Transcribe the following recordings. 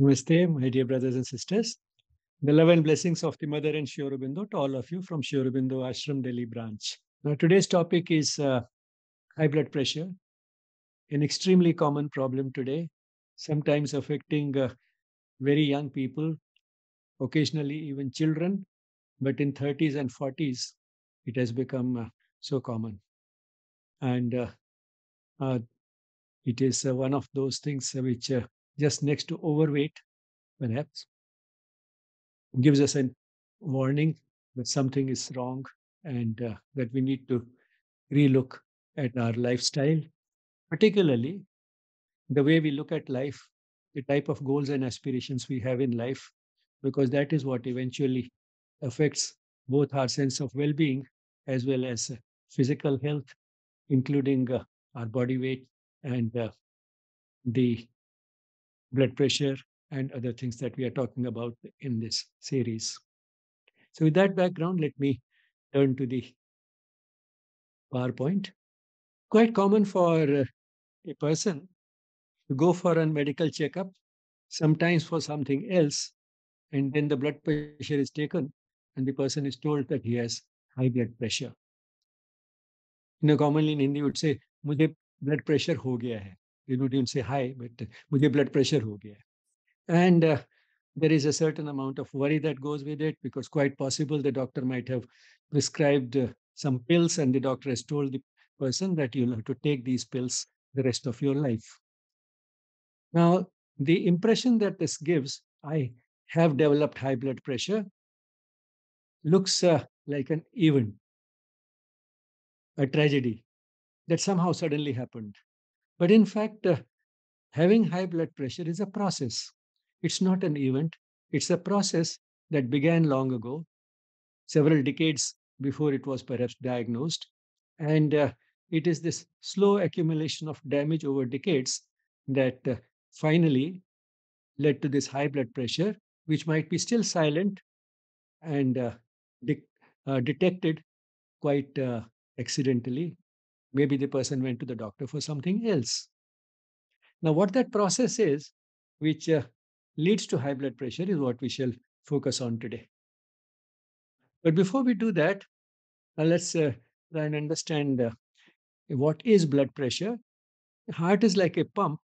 Namaste, my dear brothers and sisters. The love and blessings of the Mother and Sri Aurobindo to all of you from Sri Aurobindo Ashram Delhi branch. Now, today's topic is uh, high blood pressure, an extremely common problem today, sometimes affecting uh, very young people, occasionally even children, but in 30s and 40s, it has become uh, so common. And uh, uh, it is uh, one of those things which just next to overweight, perhaps, gives us a warning that something is wrong and uh, that we need to relook at our lifestyle, particularly the way we look at life, the type of goals and aspirations we have in life, because that is what eventually affects both our sense of well being as well as uh, physical health, including uh, our body weight and uh, the blood pressure, and other things that we are talking about in this series. So with that background, let me turn to the PowerPoint. Quite common for a person to go for a medical checkup, sometimes for something else, and then the blood pressure is taken and the person is told that he has high blood pressure. You know, commonly in Hindi would say, "Mujhe blood pressure ho gaya hai you would even say hi, but mujhe blood pressure ho gaya. And uh, there is a certain amount of worry that goes with it because quite possible the doctor might have prescribed uh, some pills and the doctor has told the person that you'll have to take these pills the rest of your life. Now, the impression that this gives, I have developed high blood pressure, looks uh, like an event, a tragedy that somehow suddenly happened. But in fact, uh, having high blood pressure is a process. It's not an event, it's a process that began long ago, several decades before it was perhaps diagnosed. And uh, it is this slow accumulation of damage over decades that uh, finally led to this high blood pressure, which might be still silent and uh, de- uh, detected quite uh, accidentally Maybe the person went to the doctor for something else. Now, what that process is, which uh, leads to high blood pressure, is what we shall focus on today. But before we do that, uh, let's uh, try and understand uh, what is blood pressure. The heart is like a pump,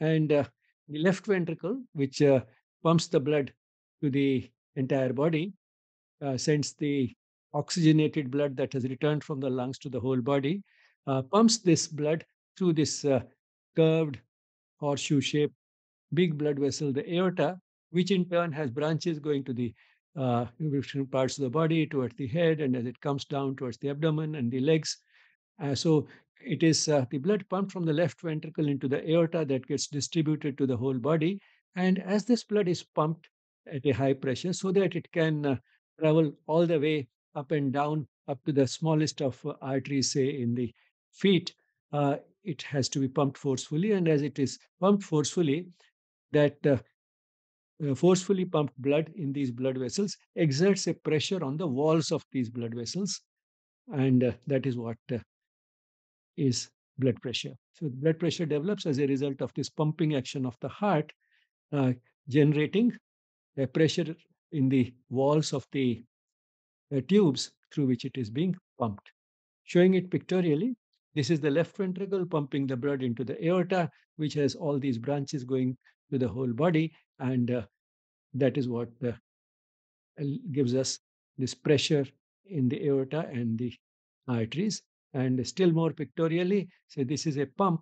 and uh, the left ventricle, which uh, pumps the blood to the entire body, sends the oxygenated blood that has returned from the lungs to the whole body uh, pumps this blood through this uh, curved horseshoe shaped big blood vessel, the aorta, which in turn has branches going to the uh, different parts of the body, towards the head, and as it comes down towards the abdomen and the legs. Uh, so it is uh, the blood pumped from the left ventricle into the aorta that gets distributed to the whole body. And as this blood is pumped at a high pressure, so that it can uh, travel all the way up and down up to the smallest of uh, arteries, say in the feet, uh, it has to be pumped forcefully. And as it is pumped forcefully, that uh, uh, forcefully pumped blood in these blood vessels exerts a pressure on the walls of these blood vessels. And uh, that is what uh, is blood pressure. So, blood pressure develops as a result of this pumping action of the heart, uh, generating a pressure in the walls of the tubes through which it is being pumped. Showing it pictorially, this is the left ventricle pumping the blood into the aorta, which has all these branches going to the whole body. And uh, that is what uh, gives us this pressure in the aorta and the arteries. And still more pictorially, say this is a pump.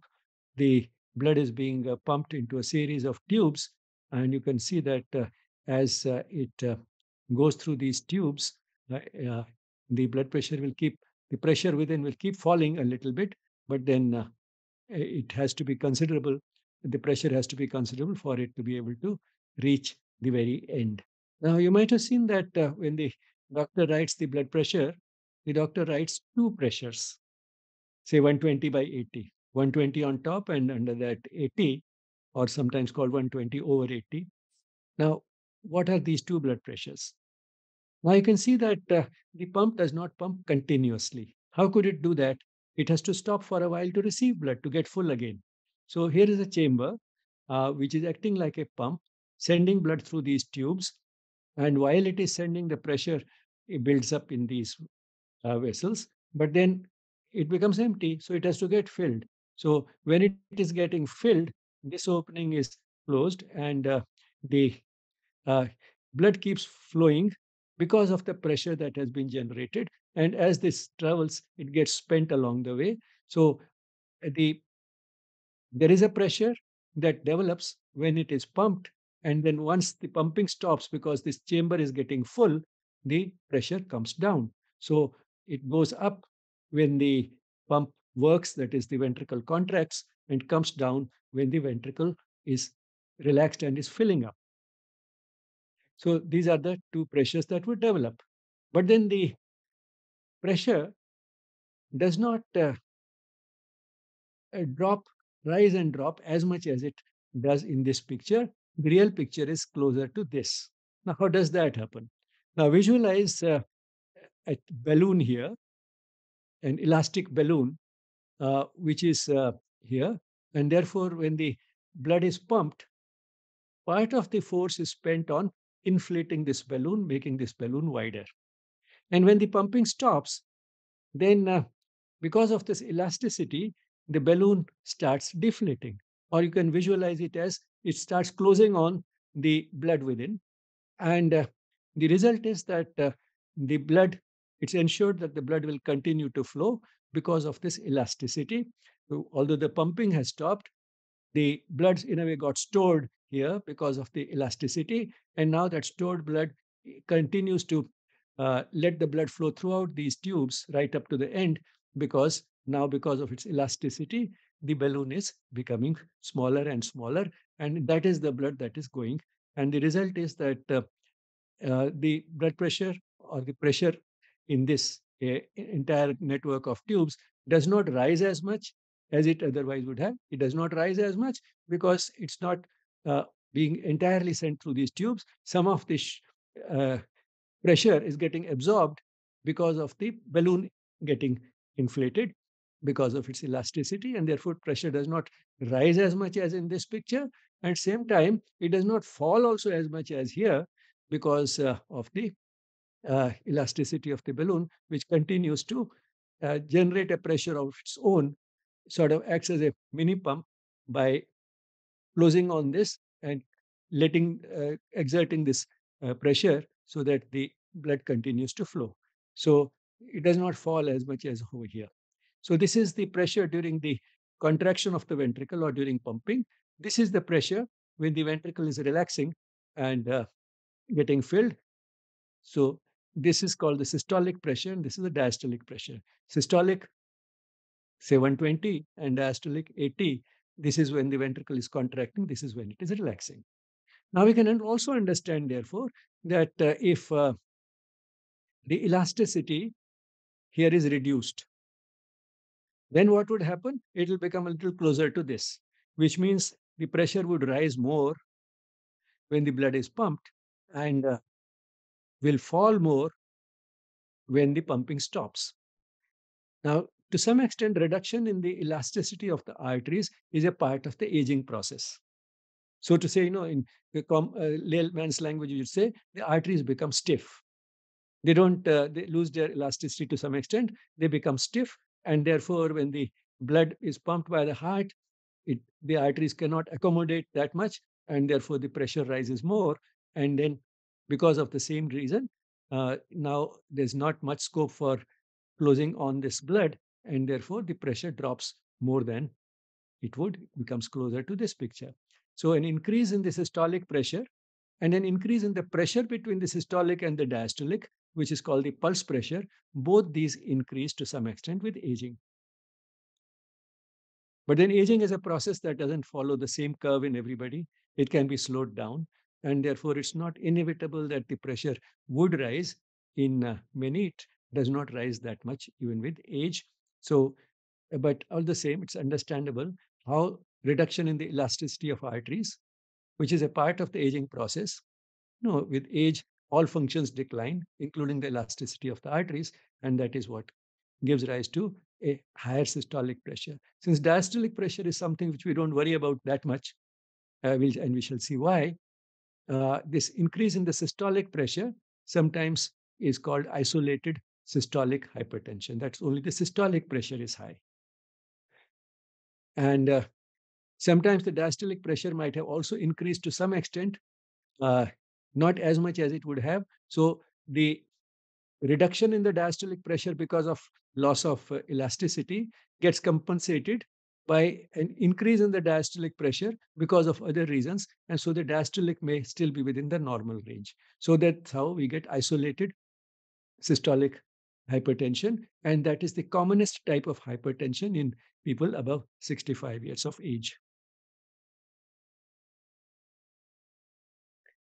The blood is being uh, pumped into a series of tubes. And you can see that uh, as uh, it uh, goes through these tubes, the blood pressure will keep the pressure within will keep falling a little bit, but then uh, it has to be considerable. The pressure has to be considerable for it to be able to reach the very end. Now, you might have seen that uh, when the doctor writes the blood pressure, the doctor writes two pressures, say 120 by 80, 120 on top and under that 80, or sometimes called 120 over 80. Now, what are these two blood pressures? Now you can see that uh, the pump does not pump continuously. How could it do that? It has to stop for a while to receive blood to get full again. So here is a chamber uh, which is acting like a pump. sending blood through these tubes. And while it is sending, the pressure it builds up in these uh, vessels, but then it becomes empty, so it has to get filled. So when it is getting filled, this opening is closed and uh, the uh, blood keeps flowing because of the pressure that has been generated. And as this travels, it gets spent along the way. So the there is a pressure that develops when it is pumped. And then once the pumping stops because this chamber is getting full, the pressure comes down. So it goes up when the pump works, that is, the ventricle contracts, and comes down when the ventricle is relaxed and is filling up. So these are the two pressures that would develop. But then the pressure does not uh, uh, drop, rise and drop as much as it does in this picture. The real picture is closer to this. Now, how does that happen? Now, visualize uh, a balloon here, an elastic balloon, uh, which is uh, here. And therefore, when the blood is pumped, part of the force is spent on inflating this balloon, making this balloon wider. And when the pumping stops, then uh, because of this elasticity, the balloon starts deflating. Or you can visualize it as it starts closing on the blood within. And uh, the result is that uh, the blood, it's ensured that the blood will continue to flow because of this elasticity. Although the pumping has stopped, the blood in a way got stored here because of the elasticity. And now that stored blood eh, continues to uh, let the blood flow throughout these tubes right up to the end because now because of its elasticity, the balloon is becoming smaller and smaller. And that is the blood that is going. And the result is that uh, uh, the blood pressure or the pressure in this uh, entire network of tubes does not rise as much as it otherwise would have. It does not rise as much because it's not uh, being entirely sent through these tubes. Some of this uh, pressure is getting absorbed because of the balloon getting inflated because of its elasticity and therefore pressure does not rise as much as in this picture. At same time, it does not fall also as much as here because uh, of the uh, elasticity of the balloon, which continues to uh, generate a pressure of its own, sort of acts as a mini pump by closing on this and letting, uh, exerting this uh, pressure so that the blood continues to flow. So it does not fall as much as over here. So this is the pressure during the contraction of the ventricle or during pumping. This is the pressure when the ventricle is relaxing and uh, getting filled. So this is called the systolic pressure and this is the diastolic pressure. Systolic, say 120 and diastolic 80. This is when the ventricle is contracting. This is when it is relaxing. Now we can also understand, therefore, that uh, if uh, the elasticity here is reduced, then what would happen? It will become a little closer to this, which means the pressure would rise more when the blood is pumped and uh, will fall more when the pumping stops. Now, to some extent, reduction in the elasticity of the arteries is a part of the aging process. So to say, you know, in uh, layman's language, you would say the arteries become stiff. They don't, uh, they lose their elasticity to some extent. They become stiff and therefore when the blood is pumped by the heart it the arteries cannot accommodate that much and therefore the pressure rises more and then because of the same reason uh, now there's not much scope for closing on this blood and therefore the pressure drops more than it would becomes closer to this picture so an increase in the systolic pressure and an increase in the pressure between the systolic and the diastolic which is called the pulse pressure, both these increase to some extent with aging. But then aging is a process that doesn't follow the same curve in everybody. It can be slowed down. And therefore, it's not inevitable that the pressure would rise. In uh, many, it does not rise that much, even with age. So, uh, but all the same, it's understandable how reduction in the elasticity of arteries, which is a part of the aging process, no, with age, all functions decline, including the elasticity of the arteries, and that is what gives rise to a higher systolic pressure. Since diastolic pressure is something which we don't worry about that much, uh, we'll, and we shall see why, uh, this increase in the systolic pressure sometimes is called isolated systolic hypertension. That's only the systolic pressure is high. And uh, sometimes the diastolic pressure might have also increased to some extent, uh, not as much as it would have. So the reduction in the diastolic pressure because of loss of uh, elasticity gets compensated by an increase in the diastolic pressure because of other reasons. And so the diastolic may still be within the normal range. So that's how we get isolated systolic hypertension. And that is the commonest type of hypertension in people above 65 years of age.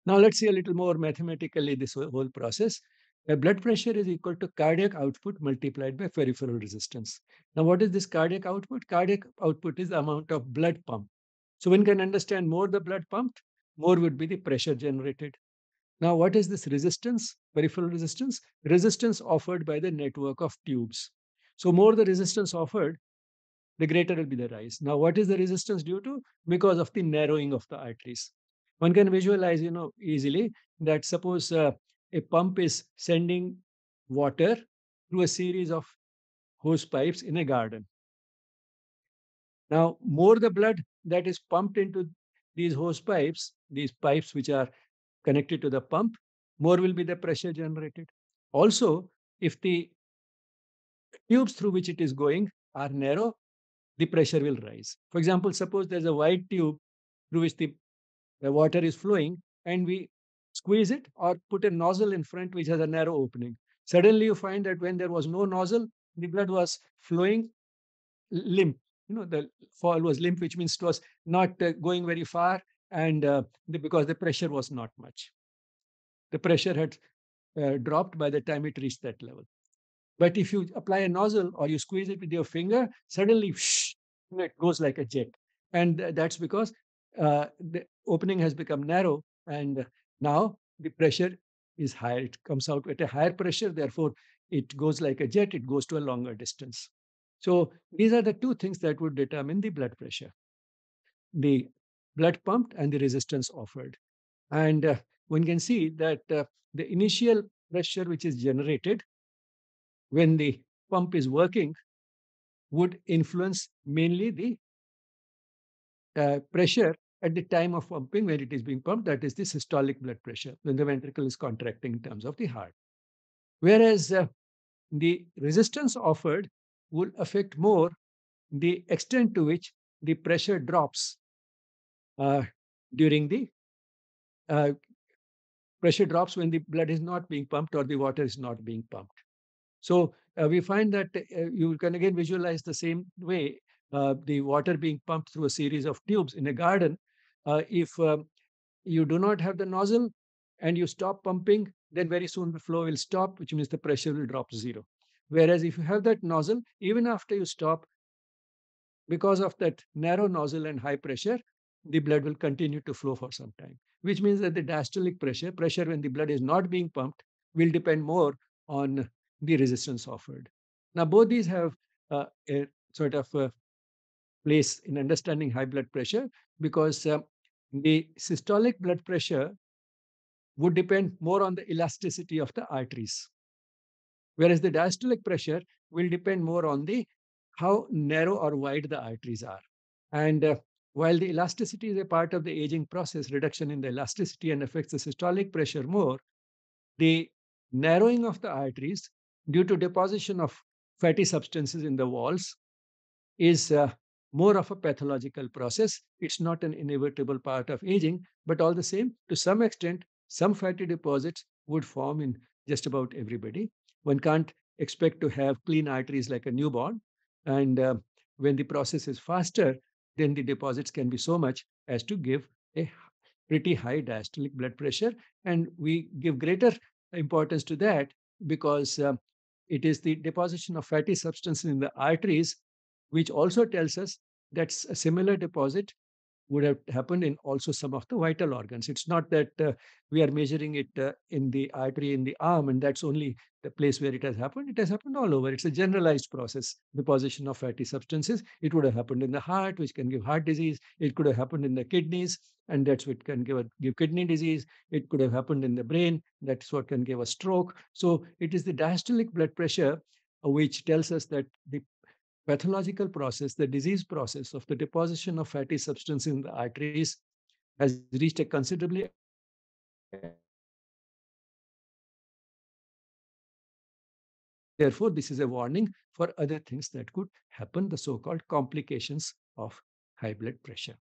Now let's see a little more mathematically this whole process. A blood pressure is equal to cardiac output multiplied by peripheral resistance. Now, what is this cardiac output? Cardiac output is the amount of blood pumped. So one can understand more the blood pumped, more would be the pressure generated. Now, what is this resistance, peripheral resistance? Resistance offered by the network of tubes. So more the resistance offered, the greater will be the rise. Now, what is the resistance due to? Because of the narrowing of the arteries. One can visualize, you know, easily that suppose uh, a pump is sending water through a series of hose pipes in a garden. Now, more the blood that is pumped into these hose pipes, these pipes which are connected to the pump, more will be the pressure generated. Also, if the tubes through which it is going are narrow, the pressure will rise. For example, suppose there's a wide tube through which the, the water is flowing, and we squeeze it or put a nozzle in front which has a narrow opening. Suddenly you find that when there was no nozzle, the blood was flowing limp. You know, the fall was limp, which means it was not uh, going very far and uh, because the pressure was not much. The pressure had uh, dropped by the time it reached that level. But if you apply a nozzle or you squeeze it with your finger, suddenly it goes like a jet. And that's because uh, the opening has become narrow and now the pressure is higher. It comes out at a higher pressure. Therefore, it goes like a jet. It goes to a longer distance. So these are the two things that would determine the blood pressure. The blood pumped and the resistance offered. And uh, one can see that uh, the initial pressure which is generated when the pump is working would influence mainly the uh, pressure at the time of pumping when it is being pumped, that is the systolic blood pressure, when the ventricle is contracting in terms of the heart. Whereas uh, the resistance offered will affect more the extent to which the pressure drops during the uh, pressure drops when the blood is not being pumped or the water is not being pumped. So uh, we find that uh, you can again visualize the same way uh, the water being pumped through a series of tubes in a garden uh, if um, you do not have the nozzle and you stop pumping, then very soon the flow will stop, which means the pressure will drop to zero. Whereas if you have that nozzle, even after you stop, because of that narrow nozzle and high pressure, the blood will continue to flow for some time, which means that the diastolic pressure, pressure when the blood is not being pumped, will depend more on the resistance offered. Now, both these have uh, a sort of a place in understanding high blood pressure because uh, the systolic blood pressure would depend more on the elasticity of the arteries, whereas the diastolic pressure will depend more on the how narrow or wide the arteries are. And uh, while the elasticity is a part of the aging process, reduction in the elasticity and affects the systolic pressure more, the narrowing of the arteries due to deposition of fatty substances in the walls is uh, more of a pathological process. It's not an inevitable part of aging, but all the same, to some extent, some fatty deposits would form in just about everybody. One can't expect to have clean arteries like a newborn. And uh, when the process is faster, then the deposits can be so much as to give a pretty high diastolic blood pressure. And we give greater importance to that because uh, it is the deposition of fatty substances in the arteries which also tells us that a similar deposit would have happened in also some of the vital organs. It's not that uh, we are measuring it uh, in the artery in the arm, and that's only the place where it has happened. It has happened all over. It's a generalized process, deposition of fatty substances. It would have happened in the heart, which can give heart disease. It could have happened in the kidneys, and that's what can give, a, give kidney disease. It could have happened in the brain. That's what can give a stroke. So it is the diastolic blood pressure uh, which tells us that the pathological process, the disease process of the deposition of fatty substance in the arteries has reached a considerably Therefore, this is a warning for other things that could happen, the so-called complications of high blood pressure.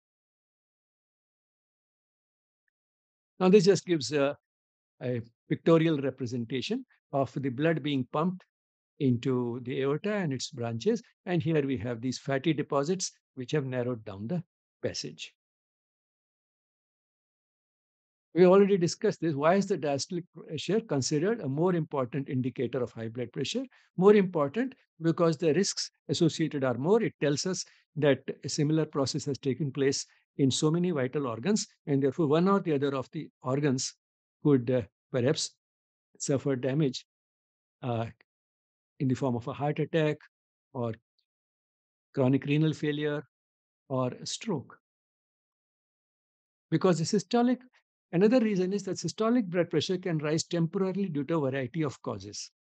Now, this just gives a, a pictorial representation of the blood being pumped into the aorta and its branches. And here we have these fatty deposits which have narrowed down the passage. We already discussed this. Why is the diastolic pressure considered a more important indicator of high blood pressure? More important because the risks associated are more. It tells us that a similar process has taken place in so many vital organs, and therefore one or the other of the organs could uh, perhaps suffer damage uh, in the form of a heart attack or chronic renal failure or stroke. Because the systolic, another reason is that systolic blood pressure can rise temporarily due to a variety of causes.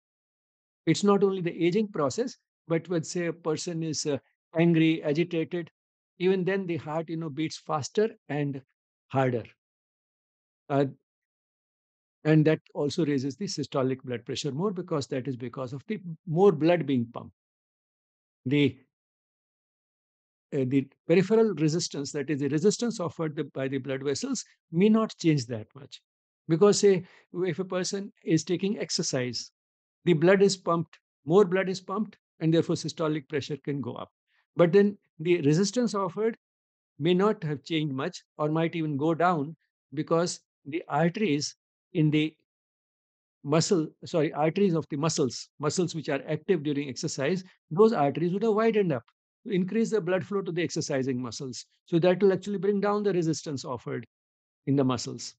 It's not only the aging process, but when say a person is uh, angry, agitated, even then the heart you know beats faster and harder. Uh, and that also raises the systolic blood pressure more because that is because of the more blood being pumped. The uh, the peripheral resistance, that is the resistance offered the, by the blood vessels, may not change that much. Because say if a person is taking exercise, the blood is pumped, more blood is pumped, and therefore systolic pressure can go up. But then the resistance offered may not have changed much or might even go down because the arteries in the muscle, sorry, arteries of the muscles, muscles which are active during exercise, those arteries would have widened up to increase the blood flow to the exercising muscles. So that will actually bring down the resistance offered in the muscles.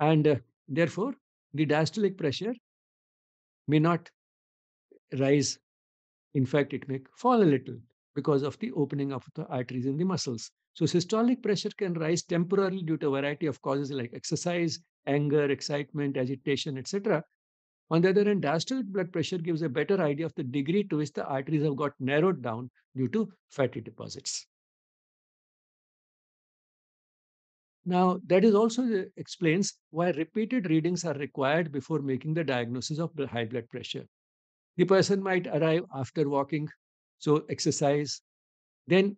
And uh, therefore, the diastolic pressure may not rise. In fact, it may fall a little because of the opening of the arteries in the muscles. So systolic pressure can rise temporarily due to a variety of causes like exercise, anger, excitement, agitation, etc. On the other hand, diastolic blood pressure gives a better idea of the degree to which the arteries have got narrowed down due to fatty deposits. Now, that is also uh, explains why repeated readings are required before making the diagnosis of high blood pressure. The person might arrive after walking, so exercise. Then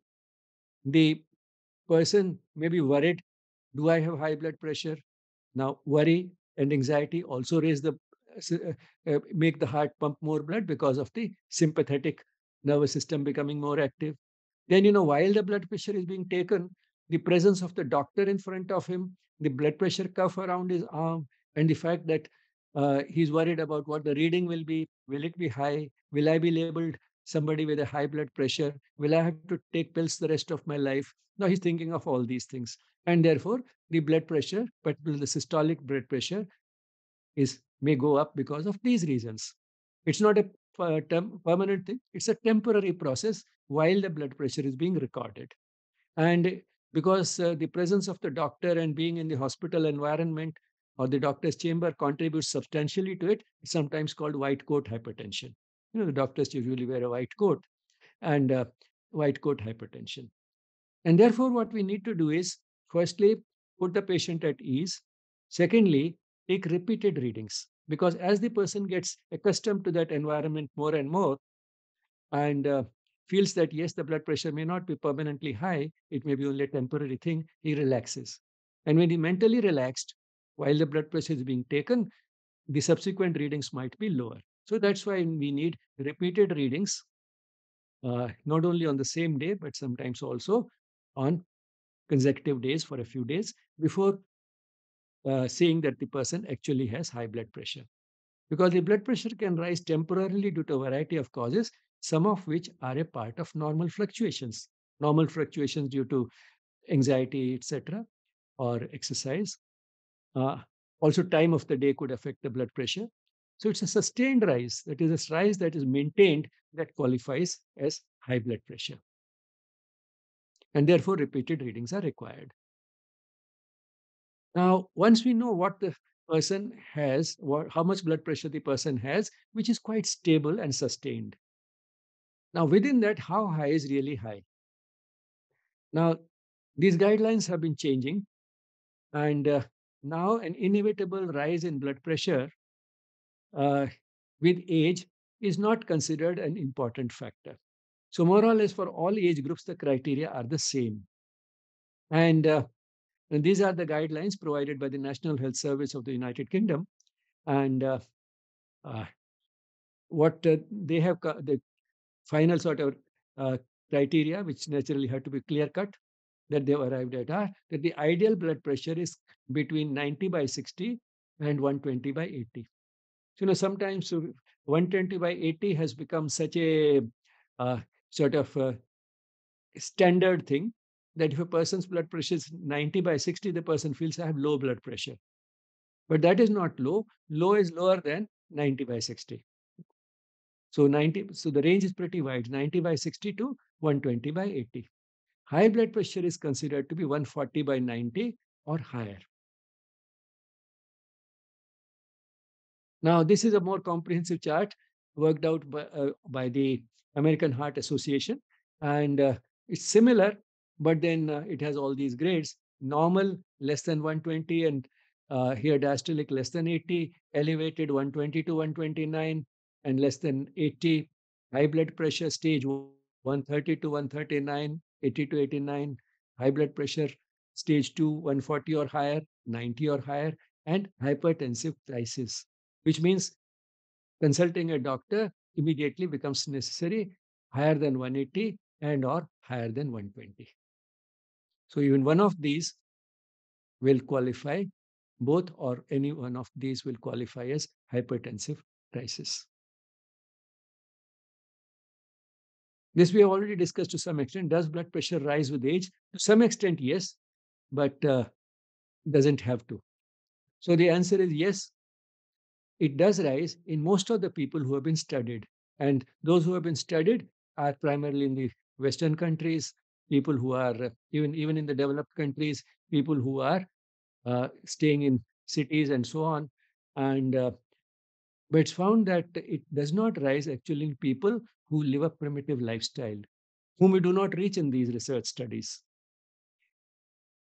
the person may be worried, do I have high blood pressure? Now, worry and anxiety also raise the uh, uh, make the heart pump more blood because of the sympathetic nervous system becoming more active. Then, you know, while the blood pressure is being taken, the presence of the doctor in front of him, the blood pressure cuff around his arm, and the fact that uh, he's worried about what the reading will be. Will it be high? Will I be labeled somebody with a high blood pressure? Will I have to take pills the rest of my life? Now he's thinking of all these things. And therefore, the blood pressure, particularly the systolic blood pressure, is may go up because of these reasons. It's not a permanent thing, it's a temporary process while the blood pressure is being recorded. And because uh, the presence of the doctor and being in the hospital environment or the doctor's chamber contributes substantially to it, sometimes called white coat hypertension. You know, the doctors usually wear a white coat and uh, white coat hypertension. And therefore, what we need to do is firstly, put the patient at ease. Secondly, take repeated readings because as the person gets accustomed to that environment more and more and uh, feels that yes the blood pressure may not be permanently high it may be only a temporary thing he relaxes and when he mentally relaxed while the blood pressure is being taken the subsequent readings might be lower so that's why we need repeated readings uh, not only on the same day but sometimes also on consecutive days for a few days before uh, saying that the person actually has high blood pressure. Because the blood pressure can rise temporarily due to a variety of causes, some of which are a part of normal fluctuations. Normal fluctuations due to anxiety, etc., or exercise. Uh, also, time of the day could affect the blood pressure. So it's a sustained rise, that is a rise that is maintained that qualifies as high blood pressure. And therefore, repeated readings are required. Now, once we know what the person has, what, how much blood pressure the person has, which is quite stable and sustained. Now, within that, how high is really high? Now, these guidelines have been changing, and uh, now an inevitable rise in blood pressure uh, with age is not considered an important factor. So, more or less, for all age groups, the criteria are the same. And, uh, and these are the guidelines provided by the National Health Service of the United Kingdom. And uh, uh, what uh, they have, the final sort of uh, criteria, which naturally have to be clear cut, that they've arrived at are that the ideal blood pressure is between 90 by 60 and 120 by 80. You know, sometimes 120 by 80 has become such a uh, sort of uh, standard thing that if a person's blood pressure is 90 by 60, the person feels I have low blood pressure. But that is not low. Low is lower than 90 by 60. So 90, so the range is pretty wide, 90 by 60 to 120 by 80. High blood pressure is considered to be 140 by 90 or higher. Now, this is a more comprehensive chart worked out by, uh, by the American Heart Association. And uh, it's similar, but then uh, it has all these grades. Normal, less than 120, and uh, here diastolic less than 80, elevated 120 to 129, and less than 80, high blood pressure stage 130 to 139, 80 to 89, high blood pressure stage 2, 140 or higher, 90 or higher, and hypertensive crisis, which means consulting a doctor immediately becomes necessary higher than 180 and or higher than 120. So even one of these will qualify, both or any one of these will qualify as hypertensive crisis. This we have already discussed to some extent. Does blood pressure rise with age? To some extent, yes, but uh, doesn't have to. So the answer is yes, it does rise in most of the people who have been studied. And those who have been studied are primarily in the Western countries, people who are uh, even even in the developed countries, people who are uh, staying in cities and so on. And uh, but it's found that it does not rise actually in people who live a primitive lifestyle, whom we do not reach in these research studies.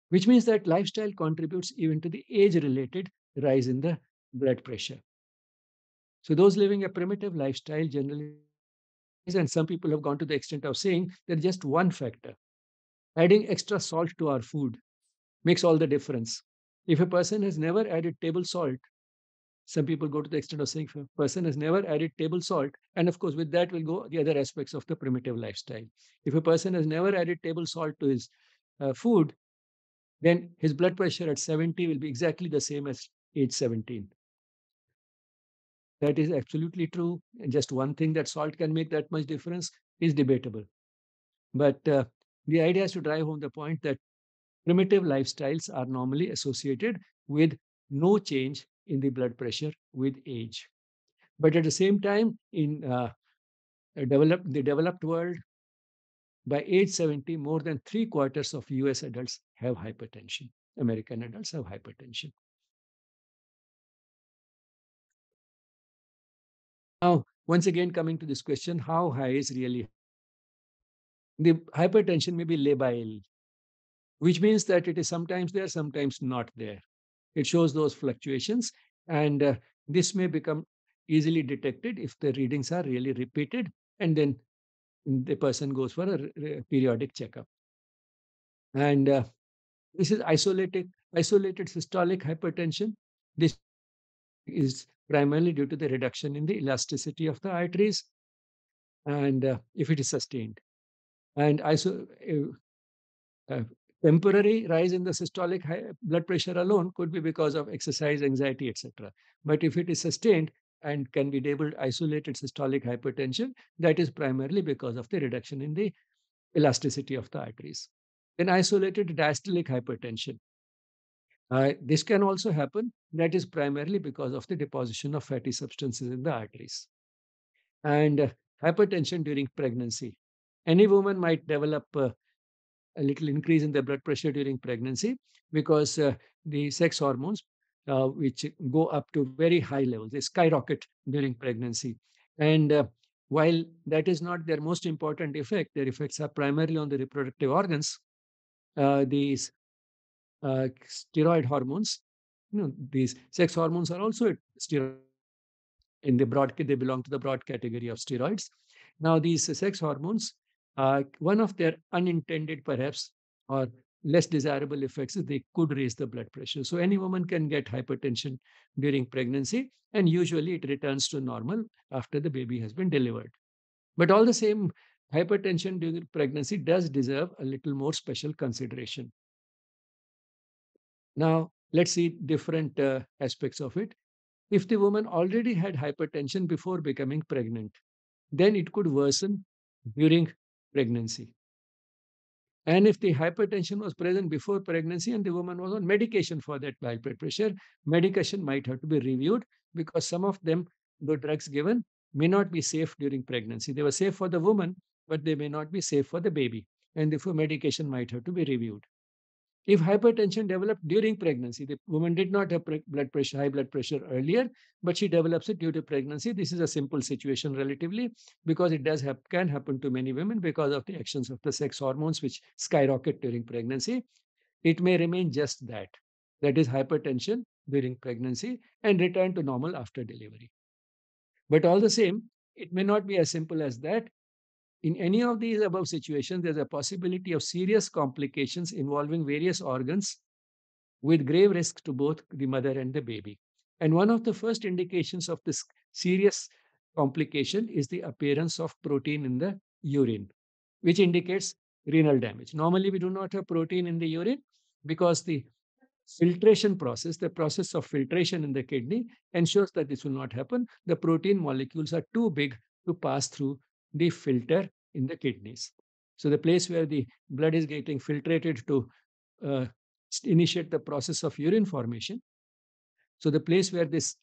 Which means that lifestyle contributes even to the age-related rise in the blood pressure. So those living a primitive lifestyle generally, and some people have gone to the extent of saying there's just one factor. Adding extra salt to our food makes all the difference. If a person has never added table salt, some people go to the extent of saying a person has never added table salt, and of course, with that will go the other aspects of the primitive lifestyle. If a person has never added table salt to his uh, food, then his blood pressure at 70 will be exactly the same as age 17. That is absolutely true. And just one thing that salt can make that much difference is debatable. But uh, the idea is to drive home the point that primitive lifestyles are normally associated with no change in the blood pressure with age. But at the same time, in uh, the developed world, by age 70, more than three quarters of US adults have hypertension. American adults have hypertension. Now, once again, coming to this question, how high is really? The hypertension may be labile, which means that it is sometimes there, sometimes not there. It shows those fluctuations, and uh, this may become easily detected if the readings are really repeated, and then the person goes for a, periodic checkup. And uh, this is isolated, isolated systolic hypertension. This is primarily due to the reduction in the elasticity of the arteries and uh, if it is sustained. And iso- uh, uh, temporary rise in the systolic blood pressure alone could be because of exercise, anxiety, etc. But if it is sustained and can be labeled isolated systolic hypertension, that is primarily because of the reduction in the elasticity of the arteries. Then isolated diastolic hypertension. Uh, this can also happen. That is primarily because of the deposition of fatty substances in the arteries. And uh, hypertension during pregnancy. Any woman might develop uh, a little increase in the blood pressure during pregnancy because uh, the sex hormones, uh, which go up to very high levels, they skyrocket during pregnancy. And uh, while that is not their most important effect, their effects are primarily on the reproductive organs. Uh, these uh, steroid hormones, you know, these sex hormones are also steroid in the broad, they belong to the broad category of steroids. Now, these sex hormones, uh, one of their unintended, perhaps, or less desirable effects is they could raise the blood pressure. So, any woman can get hypertension during pregnancy, and usually it returns to normal after the baby has been delivered. But all the same, hypertension during pregnancy does deserve a little more special consideration. Now, let's see different uh, aspects of it. If the woman already had hypertension before becoming pregnant, then it could worsen during pregnancy. And if the hypertension was present before pregnancy and the woman was on medication for that high blood pressure, medication might have to be reviewed because some of them, the drugs given, may not be safe during pregnancy. They were safe for the woman, but they may not be safe for the baby. And therefore, medication might have to be reviewed. If hypertension developed during pregnancy, the woman did not have blood pressure, high blood pressure earlier, but she develops it due to pregnancy. This is a simple situation relatively because it does have, can happen to many women because of the actions of the sex hormones which skyrocket during pregnancy. It may remain just that, that is hypertension during pregnancy and return to normal after delivery. But all the same, it may not be as simple as that. In any of these above situations, there's a possibility of serious complications involving various organs with grave risk to both the mother and the baby. And one of the first indications of this serious complication is the appearance of protein in the urine, which indicates renal damage. Normally, we do not have protein in the urine because the filtration process, the process of filtration in the kidney ensures that this will not happen. The protein molecules are too big to pass through the filter in the kidneys. So the place where the blood is getting filtrated to uh, initiate the process of urine formation. So the place where this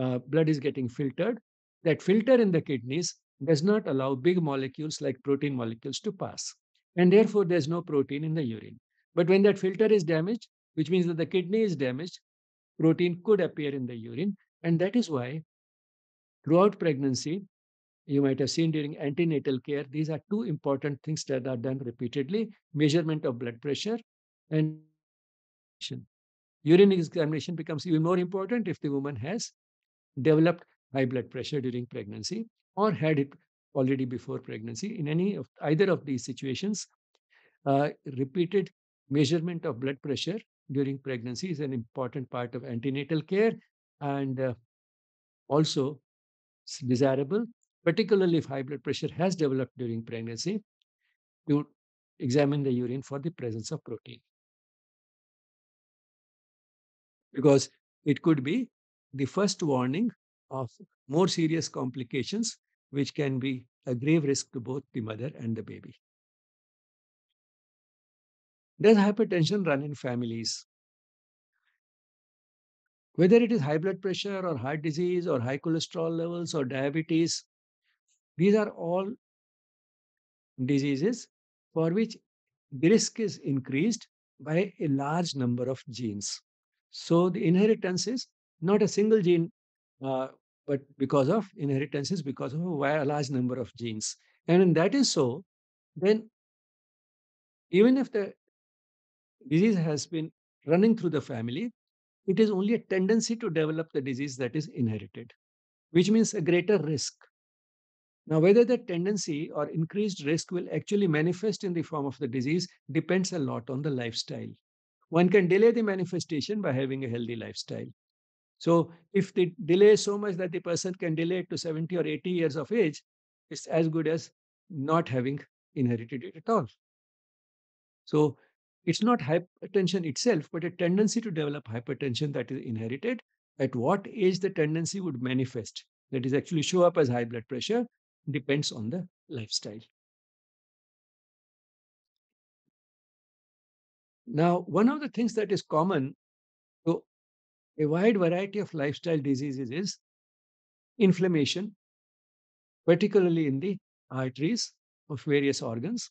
uh, blood is getting filtered, that filter in the kidneys does not allow big molecules like protein molecules to pass. And therefore, there's no protein in the urine. But when that filter is damaged, which means that the kidney is damaged, protein could appear in the urine. And that is why throughout pregnancy, you might have seen during antenatal care, these are two important things that are done repeatedly measurement of blood pressure and urine examination becomes even more important if the woman has developed high blood pressure during pregnancy or had it already before pregnancy. In any of either of these situations, uh, repeated measurement of blood pressure during pregnancy is an important part of antenatal care and uh, also desirable particularly if high blood pressure has developed during pregnancy, you examine the urine for the presence of protein. Because it could be the first warning of more serious complications, which can be a grave risk to both the mother and the baby. Does hypertension run in families? Whether it is high blood pressure or heart disease or high cholesterol levels or diabetes, these are all diseases for which the risk is increased by a large number of genes. So the inheritance is not a single gene, uh, but because of inheritance is because of a large number of genes. And when that is so, then even if the disease has been running through the family, it is only a tendency to develop the disease that is inherited, which means a greater risk now, whether that tendency or increased risk will actually manifest in the form of the disease depends a lot on the lifestyle. One can delay the manifestation by having a healthy lifestyle. So, if the delay is so much that the person can delay it to 70 or 80 years of age, it's as good as not having inherited it at all. So, it's not hypertension itself, but a tendency to develop hypertension that is inherited. At what age the tendency would manifest, that is actually show up as high blood pressure, depends on the lifestyle. Now, one of the things that is common to a wide variety of lifestyle diseases is inflammation, particularly in the arteries of various organs.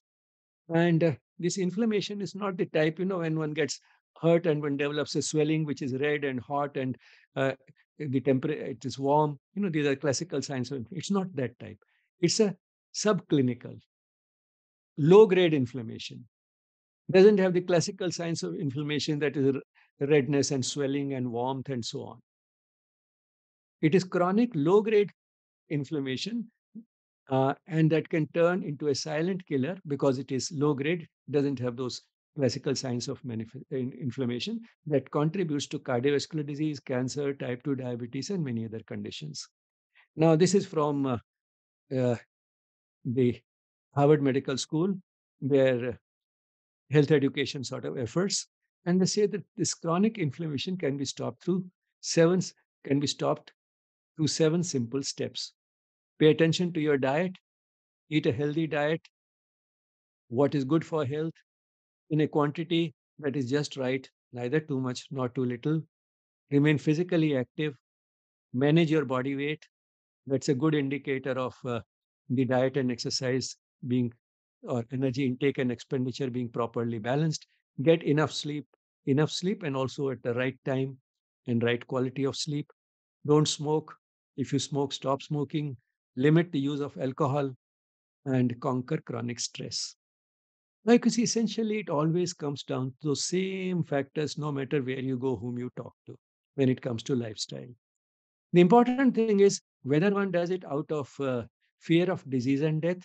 And uh, this inflammation is not the type, you know, when one gets hurt and one develops a swelling which is red and hot and uh, the temperature it is warm. You know, these are classical signs of it's not that type. It's a subclinical, low grade inflammation. Doesn't have the classical signs of inflammation that is redness and swelling and warmth and so on. It is chronic low grade inflammation uh, and that can turn into a silent killer because it is low grade, doesn't have those classical signs of inflammation that contributes to cardiovascular disease, cancer, type 2 diabetes, and many other conditions. Now, this is from uh, uh, the Harvard Medical School, their health education sort of efforts. And they say that this chronic inflammation can be stopped through seven, can be stopped through seven simple steps. Pay attention to your diet, eat a healthy diet, what is good for health, in a quantity that is just right, neither too much nor too little. Remain physically active, manage your body weight. That's a good indicator of uh, the diet and exercise being or energy intake and expenditure being properly balanced. Get enough sleep, enough sleep, and also at the right time and right quality of sleep. Don't smoke. If you smoke, stop smoking limit the use of alcohol, and conquer chronic stress. Like you see, essentially, it always comes down to those same factors, no matter where you go, whom you talk to, when it comes to lifestyle. The important thing is whether one does it out of uh, fear of disease and death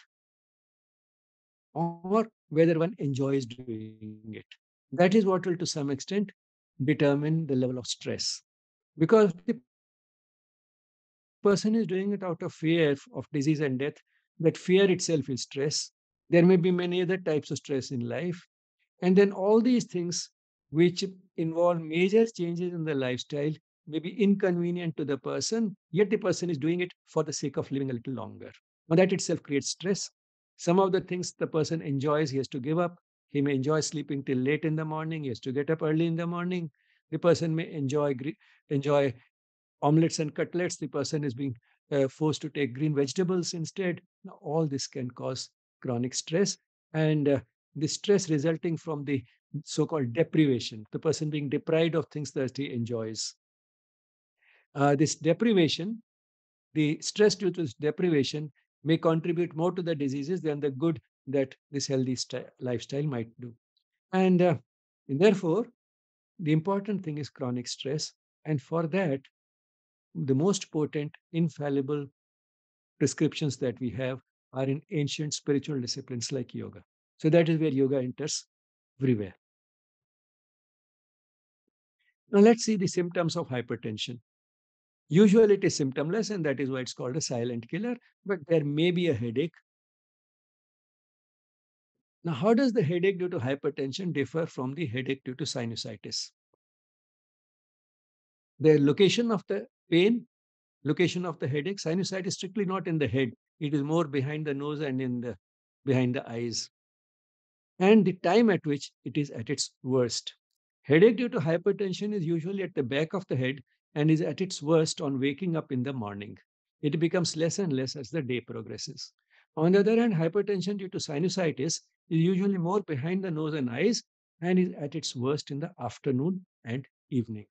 or whether one enjoys doing it. That is what will, to some extent, determine the level of stress. Because the person is doing it out of fear of disease and death, that fear itself is stress. There may be many other types of stress in life. And then all these things which involve major changes in the lifestyle may be inconvenient to the person, yet the person is doing it for the sake of living a little longer. Now, that itself creates stress. Some of the things the person enjoys, he has to give up. He may enjoy sleeping till late in the morning. He has to get up early in the morning. The person may enjoy enjoy omelets and cutlets, the person is being uh, forced to take green vegetables instead. Now, all this can cause chronic stress and uh, the stress resulting from the so-called deprivation, the person being deprived of things that he enjoys. Uh, this deprivation, the stress due to this deprivation may contribute more to the diseases than the good that this healthy lifestyle might do. And, uh, and therefore, the important thing is chronic stress. And for that, the most potent, infallible prescriptions that we have are in ancient spiritual disciplines like yoga. So that is where yoga enters everywhere. Now let's see the symptoms of hypertension. Usually it is symptomless, and that is why it's called a silent killer, but there may be a headache. Now, how does the headache due to hypertension differ from the headache due to sinusitis? The location of the pain, location of the headache. Sinusitis is strictly not in the head. It is more behind the nose and in the behind the eyes. And the time at which it is at its worst. Headache due to hypertension is usually at the back of the head and is at its worst on waking up in the morning. It becomes less and less as the day progresses. On the other hand, hypertension due to sinusitis is usually more behind the nose and eyes and is at its worst in the afternoon and evening.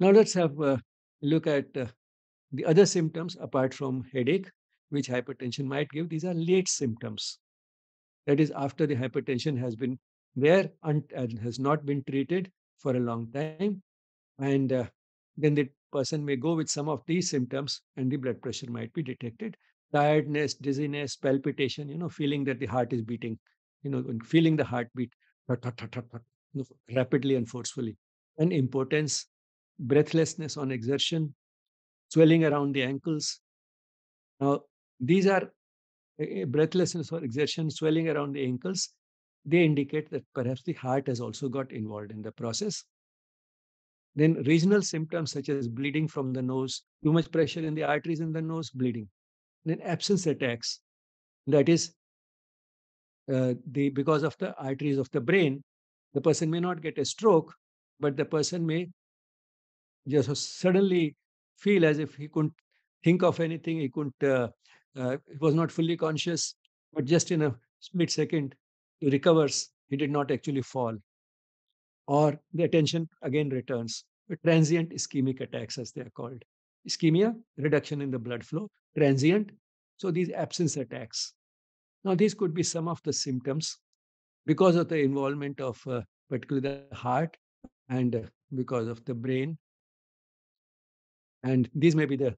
Now let's have a look at uh, the other symptoms apart from headache, which hypertension might give. These are late symptoms. That is, after the hypertension has been there and, and has not been treated for a long time. And uh, then the person may go with some of these symptoms and the blood pressure might be detected. Tiredness, dizziness, palpitation, you know, feeling that the heart is beating, you know, feeling the heartbeat rapidly and forcefully. And impotence, breathlessness on exertion, swelling around the ankles. Now, these are uh, breathlessness or exertion, swelling around the ankles. They indicate that perhaps the heart has also got involved in the process. Then regional symptoms such as bleeding from the nose, too much pressure in the arteries in the nose, bleeding. Then absence attacks, that is uh, the because of the arteries of the brain, the person may not get a stroke, but the person may just suddenly feel as if he couldn't think of anything, he couldn't, uh, uh, was not fully conscious, but just in a split second, he recovers. He did not actually fall. Or the attention again returns. Transient ischemic attacks, as they are called. Ischemia, reduction in the blood flow. Transient, so these absence attacks. Now, these could be some of the symptoms because of the involvement of uh, particularly the heart and uh, because of the brain. And these may be the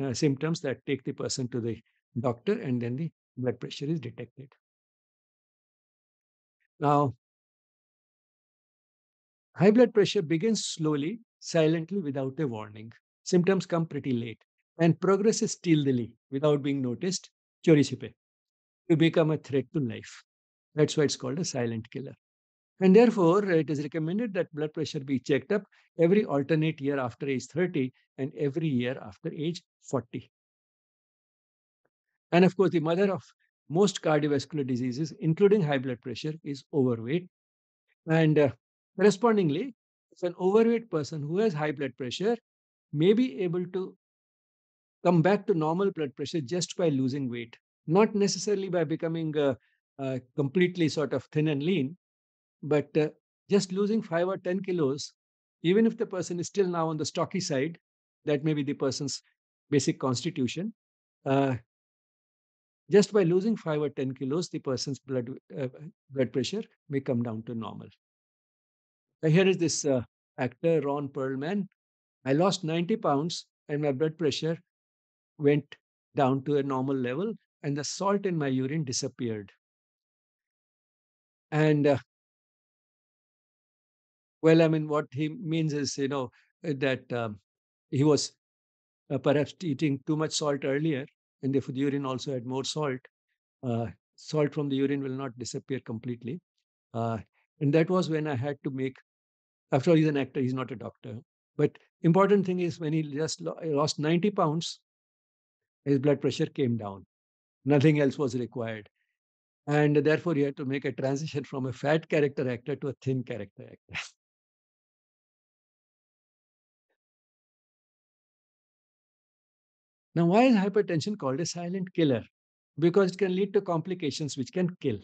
uh, symptoms that take the person to the doctor and then the blood pressure is detected. Now, high blood pressure begins slowly, silently, without a warning. Symptoms come pretty late and progresses stealthily without being noticed, chori chipe, to become a threat to life. That's why it's called a silent killer. And therefore, it is recommended that blood pressure be checked up every alternate year after age 30 and every year after age 40. And of course, the mother of most cardiovascular diseases, including high blood pressure, is overweight. And uh, correspondingly, if an overweight person who has high blood pressure may be able to come back to normal blood pressure just by losing weight, not necessarily by becoming uh, uh, completely sort of thin and lean, but uh, just losing five or 10 kilos, even if the person is still now on the stocky side, that may be the person's basic constitution. Uh, just by losing five or 10 kilos, the person's blood, uh, blood pressure may come down to normal. Now here is this uh, actor, Ron Perlman. I lost 90 pounds and my blood pressure went down to a normal level and the salt in my urine disappeared. And uh, well, I mean, what he means is, you know, that um, he was uh, perhaps eating too much salt earlier, and therefore the urine also had more salt. Uh, salt from the urine will not disappear completely. Uh, and that was when I had to make, after all, he's an actor, he's not a doctor. But important thing is when he just lost 90 pounds, his blood pressure came down. Nothing else was required. And therefore, he had to make a transition from a fat character actor to a thin character actor. Now, why is hypertension called a silent killer? Because it can lead to complications which can kill.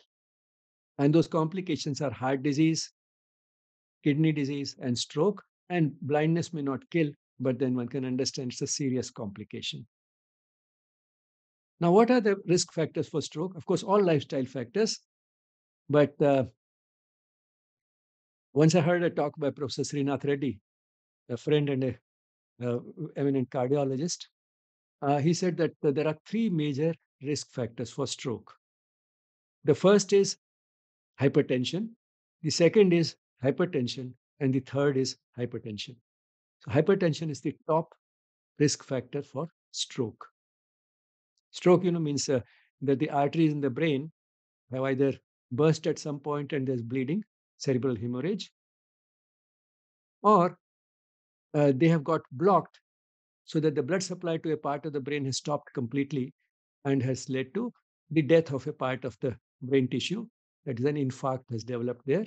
And those complications are heart disease, kidney disease, and stroke. And blindness may not kill, but then one can understand it's a serious complication. Now, what are the risk factors for stroke? Of course, all lifestyle factors. But uh, once I heard a talk by Professor Srinath Reddy, a friend and uh, eminent cardiologist, uh, he said that uh, there are three major risk factors for stroke. The first is hypertension, the second is hypertension, and the third is hypertension. So, hypertension is the top risk factor for stroke. Stroke, you know, means uh, that the arteries in the brain have either burst at some point and there's bleeding, cerebral hemorrhage, or uh, they have got blocked so that the blood supply to a part of the brain has stopped completely and has led to the death of a part of the brain tissue. That is, an infarct has developed there,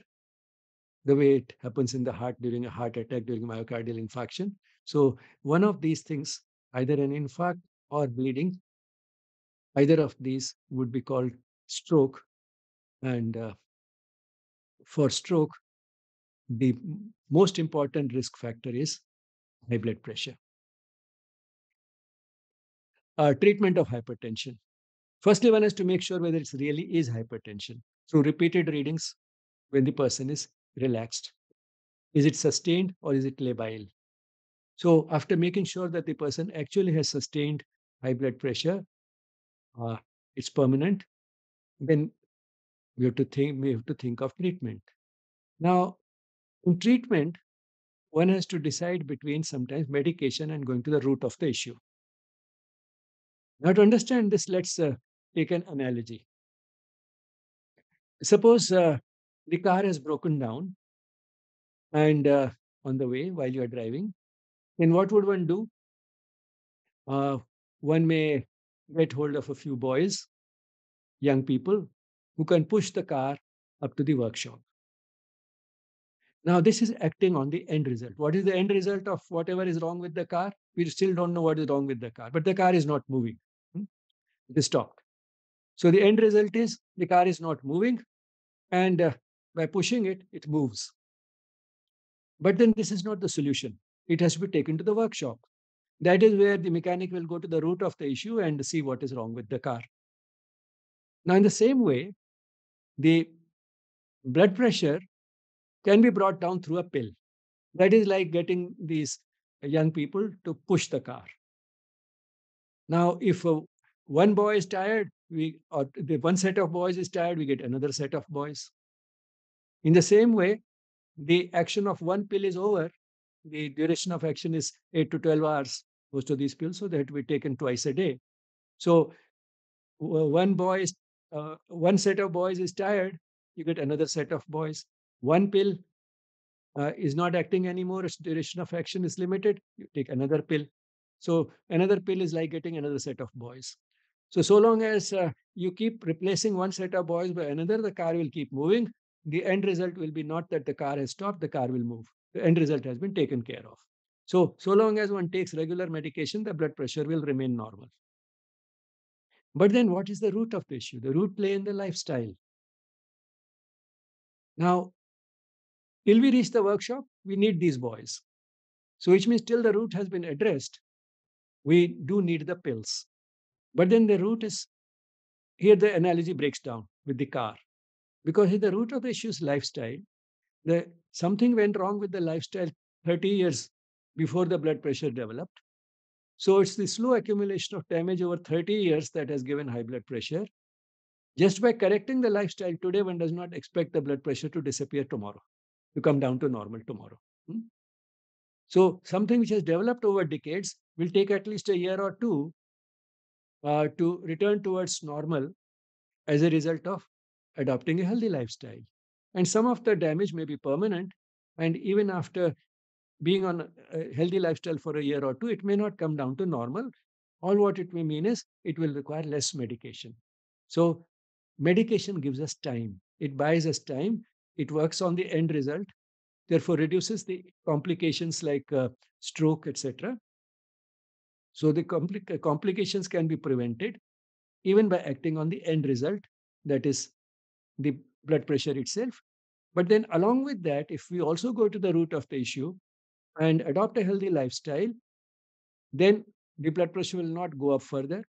the way it happens in the heart during a heart attack, during myocardial infarction. So, one of these things, either an infarct or bleeding, either of these would be called stroke. And uh, for stroke, the most important risk factor is high blood pressure uh, treatment of hypertension. Firstly, one has to make sure whether it really is hypertension through repeated readings when the person is relaxed. Is it sustained or is it labile? So, after making sure that the person actually has sustained high blood pressure, uh, it's permanent, then we have to think we have to think of treatment. Now, in treatment, one has to decide between sometimes medication and going to the root of the issue. Now, to understand this, let's uh, take an analogy. Suppose uh, the car has broken down and uh, on the way while you are driving, then what would one do? Uh, one may get hold of a few boys, young people, who can push the car up to the workshop. Now, this is acting on the end result. What is the end result of whatever is wrong with the car? We still don't know what is wrong with the car, but the car is not moving. It is stopped. So the end result is the car is not moving, and uh, by pushing it, it moves. But then this is not the solution. It has to be taken to the workshop. That is where the mechanic will go to the root of the issue and see what is wrong with the car. Now, in the same way, the blood pressure can be brought down through a pill. That is like getting these young people to push the car. Now, if uh, one boy is tired, we or the one set of boys is tired, we get another set of boys. In the same way, the action of one pill is over. The duration of action is 8 to 12 hours, most of these pills, so they have to be taken twice a day. So one boy is, uh, one set of boys is tired, you get another set of boys. One pill uh, is not acting anymore, its duration of action is limited, you take another pill. So another pill is like getting another set of boys. So, so long as uh, you keep replacing one set of boys by another, the car will keep moving. The end result will be not that the car has stopped, the car will move. The end result has been taken care of. So, so long as one takes regular medication, the blood pressure will remain normal. But then what is the root of the issue? The root lay in the lifestyle. Now, till we reach the workshop, we need these boys. So, which means till the root has been addressed, we do need the pills. But then the root is here the analogy breaks down with the car. Because the root of the issue is lifestyle. The something went wrong with the lifestyle 30 years before the blood pressure developed. So it's the slow accumulation of damage over 30 years that has given high blood pressure. Just by correcting the lifestyle today, one does not expect the blood pressure to disappear tomorrow, to come down to normal tomorrow. Hmm? So something which has developed over decades will take at least a year or two uh, to return towards normal as a result of adopting a healthy lifestyle. And some of the damage may be permanent. And even after being on a healthy lifestyle for a year or two, it may not come down to normal. All what it may mean is it will require less medication. So, medication gives us time, it buys us time, it works on the end result, therefore, reduces the complications like uh, stroke, etc. So the compli- complications can be prevented even by acting on the end result, that is the blood pressure itself. But then, along with that, if we also go to the root of the issue and adopt a healthy lifestyle, then the blood pressure will not go up further.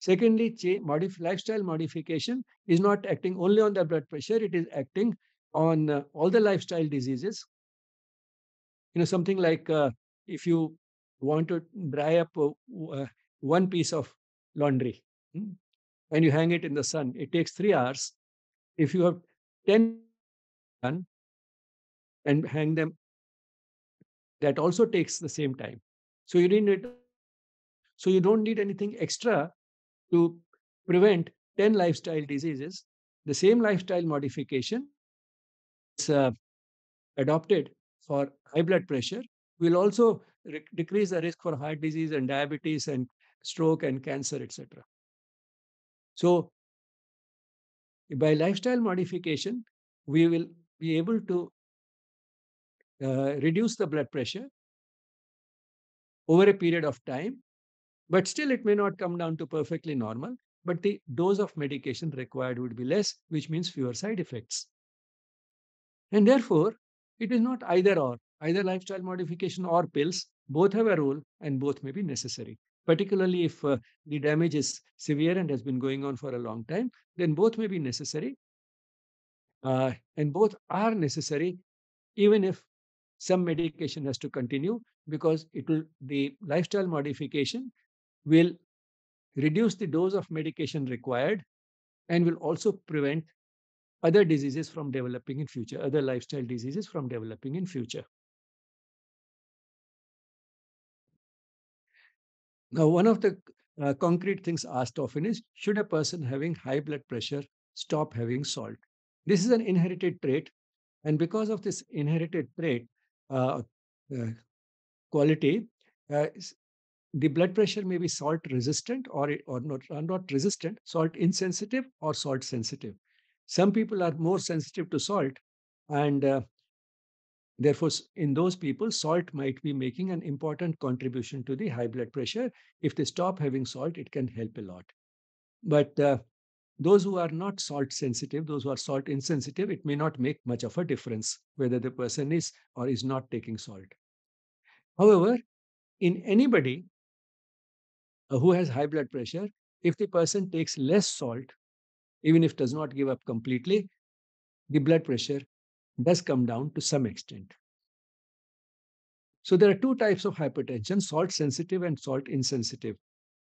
Secondly, modif- lifestyle modification is not acting only on the blood pressure, it is acting on uh, all the lifestyle diseases. You know, something like uh, if you want to dry up uh, one piece of laundry hmm, and you hang it in the sun, it takes three hours. If you have 10 done and hang them, that also takes the same time. So you need. So you don't need anything extra to prevent 10 lifestyle diseases. The same lifestyle modification is uh, adopted for high blood pressure will also decrease the risk for heart disease and diabetes and stroke and cancer, etc. So, by lifestyle modification, we will be able to uh, reduce the blood pressure over a period of time, but still it may not come down to perfectly normal, but the dose of medication required would be less, which means fewer side effects. And therefore, it is not either or, either lifestyle modification or pills, both have a role and both may be necessary. Particularly if uh, the damage is severe and has been going on for a long time, then both may be necessary. Uh, and both are necessary, even if some medication has to continue, because it will the lifestyle modification will reduce the dose of medication required and will also prevent other diseases from developing in future, other lifestyle diseases from developing in future. Now, one of the uh, concrete things asked often is should a person having high blood pressure stop having salt? This is an inherited trait. And because of this inherited trait uh, uh, quality, uh, the blood pressure may be salt resistant or, or, not, or not resistant, salt insensitive or salt sensitive. some people are more sensitive to salt, and uh, therefore, in those people, salt might be making an important contribution to the high blood pressure. If they stop having salt, it can help a lot. But uh, those who are not salt sensitive, those who are salt insensitive, it may not make much of a difference whether the person is or is not taking salt. However, in anybody uh, who has high blood pressure, if the person takes less salt, even if does not give up completely, the blood pressure does come down to some extent. So there are two types of hypertension, salt sensitive and salt insensitive.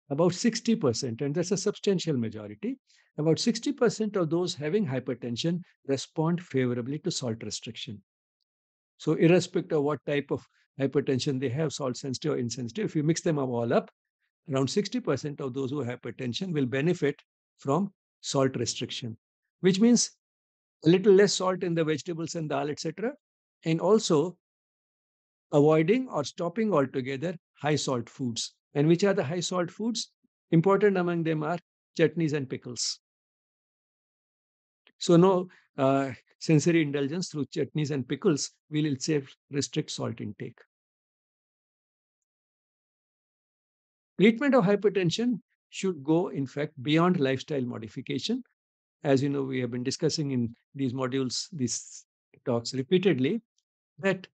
About 60%, and that's a substantial majority, about 60% of those having hypertension respond favorably to salt restriction. So irrespective of what type of hypertension they have, salt sensitive or insensitive, if you mix them up all up, around 60% of those who have hypertension will benefit from salt restriction, which means a little less salt in the vegetables and dal, etc. And also avoiding or stopping altogether high salt foods. And which are the high salt foods? Important among them are chutneys and pickles. So no uh, sensory indulgence through chutneys and pickles will itself restrict salt intake. Treatment of hypertension should go, in fact, beyond lifestyle modification. As you know, we have been discussing in these modules, these talks repeatedly, that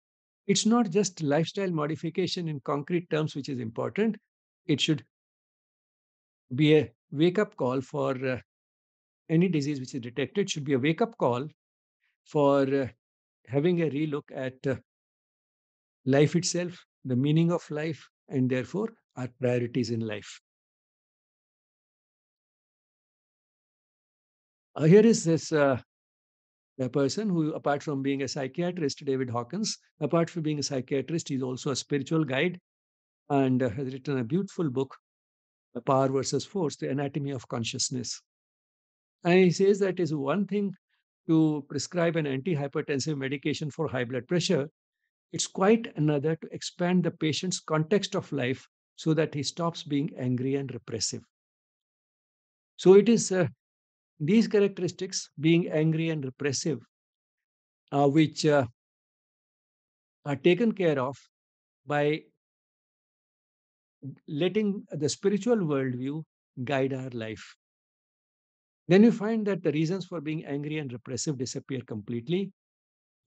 it's not just lifestyle modification in concrete terms which is important. It should be a wake up call for uh, any disease which is detected, should be a wake up call for uh, having a relook at uh, life itself, the meaning of life, and therefore our priorities in life. Uh, here is this uh, person who, apart from being a psychiatrist, David Hawkins, apart from being a psychiatrist, he's also a spiritual guide and uh, has written a beautiful book, Power versus Force, The Anatomy of Consciousness. And he says that is one thing to prescribe an antihypertensive medication for high blood pressure. It's quite another to expand the patient's context of life so that he stops being angry and repressive. So it is uh, these characteristics, being angry and repressive, uh, which uh, are taken care of by letting the spiritual worldview guide our life. Then you find that the reasons for being angry and repressive disappear completely.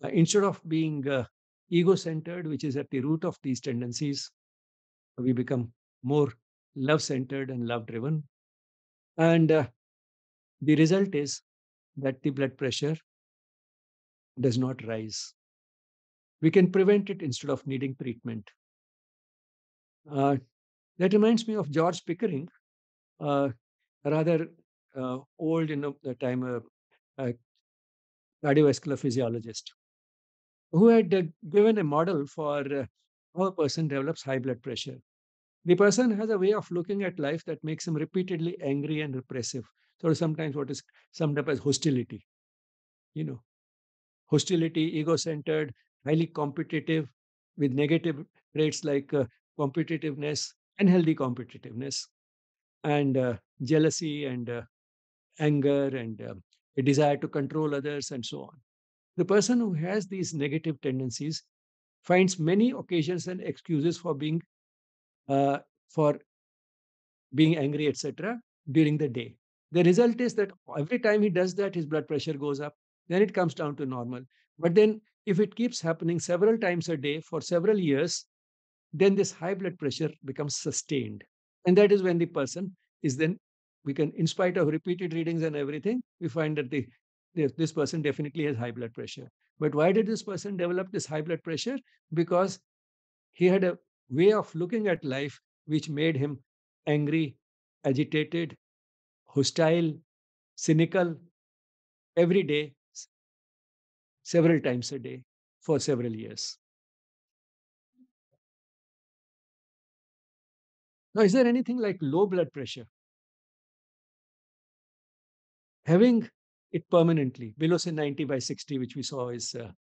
Uh, instead of being uh, ego centered, which is at the root of these tendencies, we become more love centered and love driven. And uh, the result is that the blood pressure does not rise. We can prevent it instead of needing treatment. Uh, that reminds me of George Pickering, uh, rather uh, old in the time uh, uh, cardiovascular physiologist, who had uh, given a model for how a person develops high blood pressure. The person has a way of looking at life that makes him repeatedly angry and repressive. So sometimes what is summed up as hostility. You know, hostility, ego-centered, highly competitive, with negative traits like uh, competitiveness, unhealthy competitiveness, and uh, jealousy and uh, anger and uh, a desire to control others and so on. The person who has these negative tendencies finds many occasions and excuses for being uh, for being angry, etc., during the day. The result is that every time he does that, his blood pressure goes up. Then it comes down to normal. But then, if it keeps happening several times a day for several years, then this high blood pressure becomes sustained. And that is when the person is then, we can, in spite of repeated readings and everything, we find that the, this person definitely has high blood pressure. But why did this person develop this high blood pressure? Because he had a way of looking at life which made him angry, agitated, hostile, cynical every day, several times a day for several years. Now, is there anything like low blood pressure? Having it permanently below, say, 90 by 60, which we saw is uh,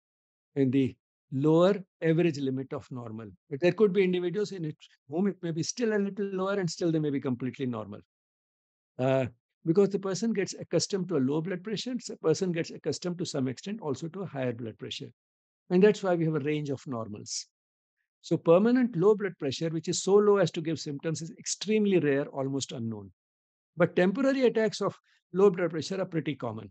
in the lower average limit of normal. But there could be individuals in it whom it may be still a little lower and still they may be completely normal. Uh, because the person gets accustomed to a low blood pressure, the person gets accustomed to some extent also to a higher blood pressure. And that's why we have a range of normals. So permanent low blood pressure, which is so low as to give symptoms, is extremely rare, almost unknown. But temporary attacks of low blood pressure are pretty common.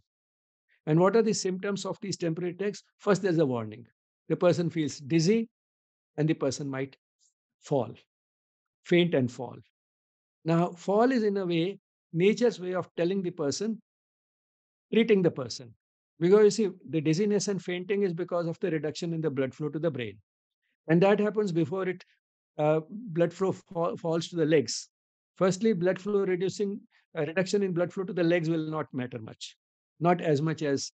And what are the symptoms of these temporary attacks? First, there's a warning. The person feels dizzy and the person might fall, faint and fall. Now, fall is in a way nature's way of telling the person, treating the person. Because you see, the dizziness and fainting is because of the reduction in the blood flow to the brain. And that happens before it uh, blood flow fall, falls to the legs. Firstly, blood flow reducing uh, reduction in blood flow to the legs will not matter much, not as much as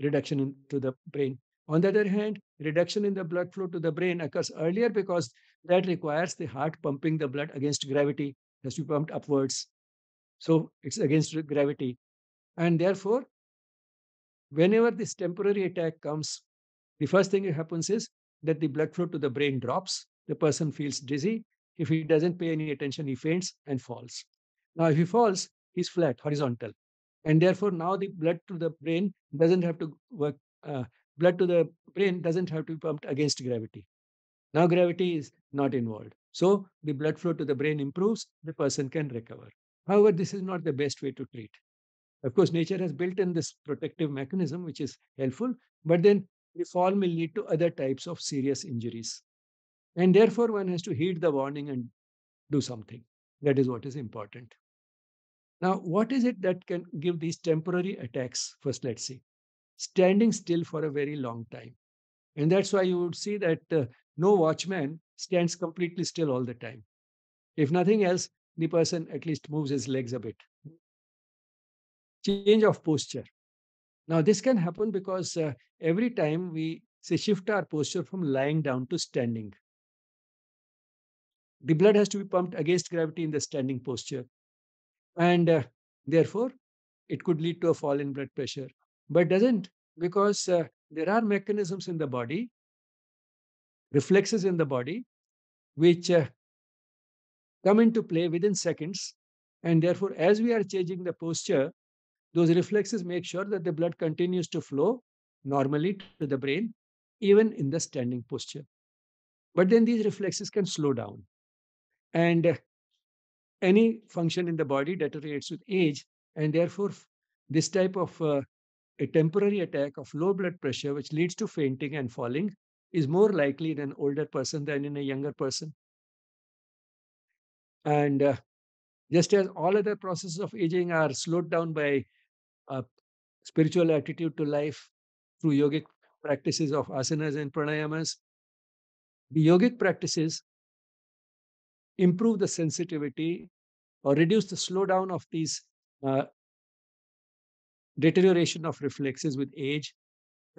reduction in, to the brain. On the other hand, reduction in the blood flow to the brain occurs earlier because that requires the heart pumping the blood against gravity, it has to be pumped upwards. So it's against gravity. And therefore, whenever this temporary attack comes, the first thing that happens is that the blood flow to the brain drops. The person feels dizzy. If he doesn't pay any attention, he faints and falls. Now, if he falls, he's flat, horizontal. And therefore, now the blood to the brain doesn't have to work, uh, blood to the brain doesn't have to be pumped against gravity. Now, gravity is not involved. So, the blood flow to the brain improves, the person can recover. However, this is not the best way to treat. Of course, nature has built in this protective mechanism, which is helpful, but then the fall will lead to other types of serious injuries. And therefore, one has to heed the warning and do something. That is what is important. Now, what is it that can give these temporary attacks? First, let's see. Standing still for a very long time. And that's why you would see that uh, no watchman stands completely still all the time. If nothing else, the person at least moves his legs a bit. Change of posture. Now, this can happen because uh, every time we say shift our posture from lying down to standing, the blood has to be pumped against gravity in the standing posture. And uh, therefore, it could lead to a fall in blood pressure, but doesn't because uh, there are mechanisms in the body, reflexes in the body, which uh, come into play within seconds. And therefore, as we are changing the posture, those reflexes make sure that the blood continues to flow normally to the brain, even in the standing posture. But then these reflexes can slow down. And uh, any function in the body deteriorates with age. And therefore, this type of uh, a temporary attack of low blood pressure, which leads to fainting and falling, is more likely in an older person than in a younger person. And uh, just as all other processes of aging are slowed down by a spiritual attitude to life through yogic practices of asanas and pranayamas, the yogic practices improve the sensitivity or reduce the slowdown of these uh, deterioration of reflexes with age.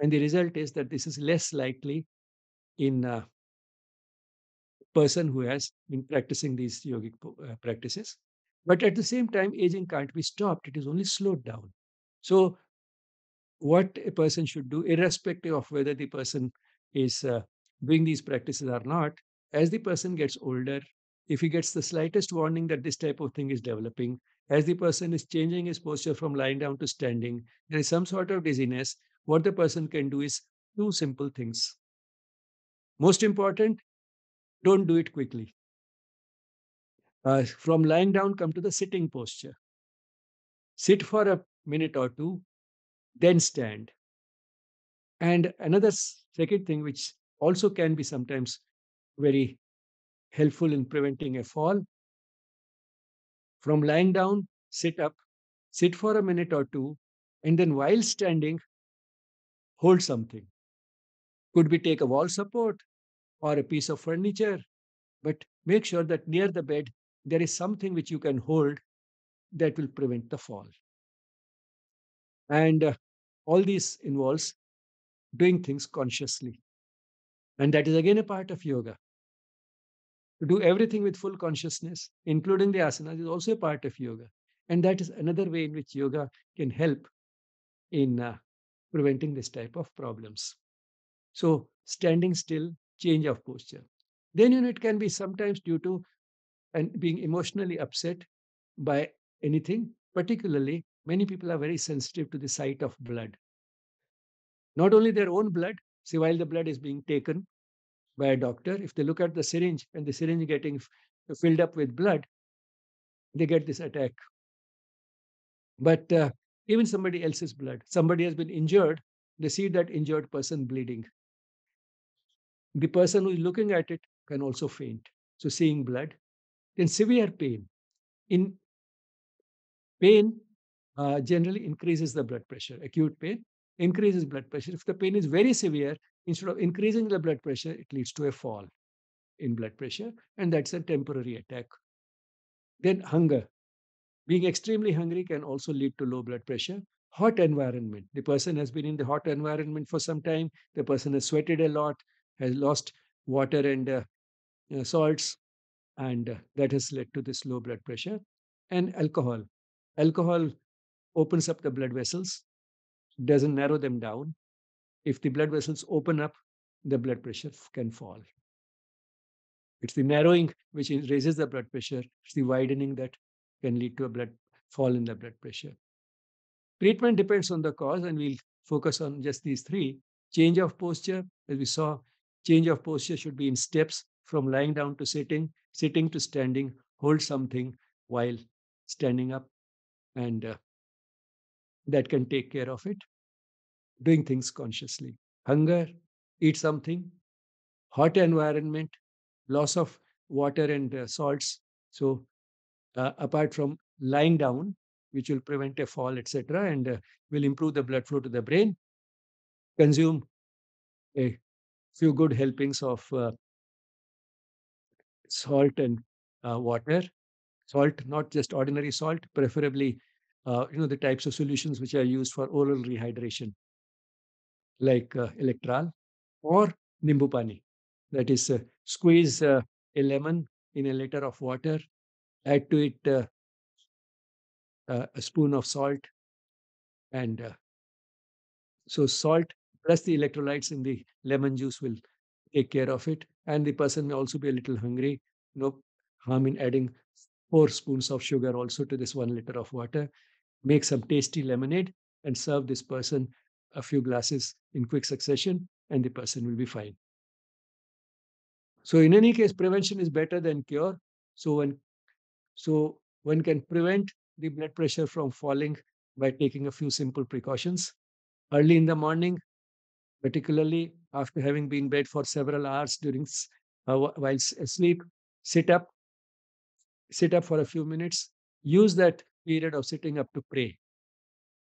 And the result is that this is less likely in a person who has been practicing these yogic uh, practices. But at the same time, aging can't be stopped, it is only slowed down. So, what a person should do, irrespective of whether the person is uh, doing these practices or not, as the person gets older, if he gets the slightest warning that this type of thing is developing, as the person is changing his posture from lying down to standing, there is some sort of dizziness, what the person can do is two simple things. Most important, don't do it quickly. Uh, from lying down, come to the sitting posture. Sit for a minute or two, then stand. And another second thing, which also can be sometimes very helpful in preventing a fall. From lying down, sit up, sit for a minute or two, and then while standing, hold something. Could be take a wall support or a piece of furniture, but make sure that near the bed there is something which you can hold that will prevent the fall. And uh, all this involves doing things consciously. And that is again a part of yoga. To do everything with full consciousness, including the asanas, is also a part of yoga. And that is another way in which yoga can help in uh, preventing this type of problems. So, standing still, change of posture. Then, you know, it can be sometimes due to and being emotionally upset by anything particularly, many people are very sensitive to the sight of blood. Not only their own blood, see, while the blood is being taken by a doctor, if they look at the syringe and the syringe getting filled up with blood, they get this attack. But uh, even somebody else's blood, somebody has been injured, they see that injured person bleeding. The person who is looking at it can also faint. So, seeing blood, then severe pain. In pain, uh, generally increases the blood pressure. Acute pain increases blood pressure. If the pain is very severe, instead of increasing the blood pressure, it leads to a fall in blood pressure, and that's a temporary attack. Then hunger. Being extremely hungry can also lead to low blood pressure. Hot environment. The person has been in the hot environment for some time. The person has sweated a lot, has lost water and uh, uh, salts, and uh, that has led to this low blood pressure. And alcohol. Alcohol opens up the blood vessels, doesn't narrow them down. If the blood vessels open up, the blood pressure can fall. It's the narrowing which raises the blood pressure. It's the widening that can lead to a blood fall in the blood pressure. Treatment depends on the cause, and we'll focus on just these three. Change of posture, as we saw, change of posture should be in steps from lying down to sitting, sitting to standing, hold something while standing up, and uh, that can take care of it. Doing things consciously. Hunger, eat something. Hot environment, loss of water and uh, salts. So, uh, apart from lying down, which will prevent a fall, etc., and uh, will improve the blood flow to the brain, consume a few good helpings of uh, salt and uh, water. Salt, not just ordinary salt, preferably uh, you know the types of solutions which are used for oral rehydration, like uh, or nimbu pani. That is, uh, squeeze uh, a lemon in a liter of water, add to it uh, a spoon of salt, and uh, so salt plus the electrolytes in the lemon juice will take care of it. And the person may also be a little hungry. No harm in adding four spoons of sugar also to this one liter of water. Make some tasty lemonade and serve this person a few glasses in quick succession, and the person will be fine. So in any case, prevention is better than cure. So when so one can prevent the blood pressure from falling by taking a few simple precautions. Early in the morning, particularly after having been bed for several hours during uh, while asleep, sit up, sit up for a few minutes. Use that period of sitting up to pray.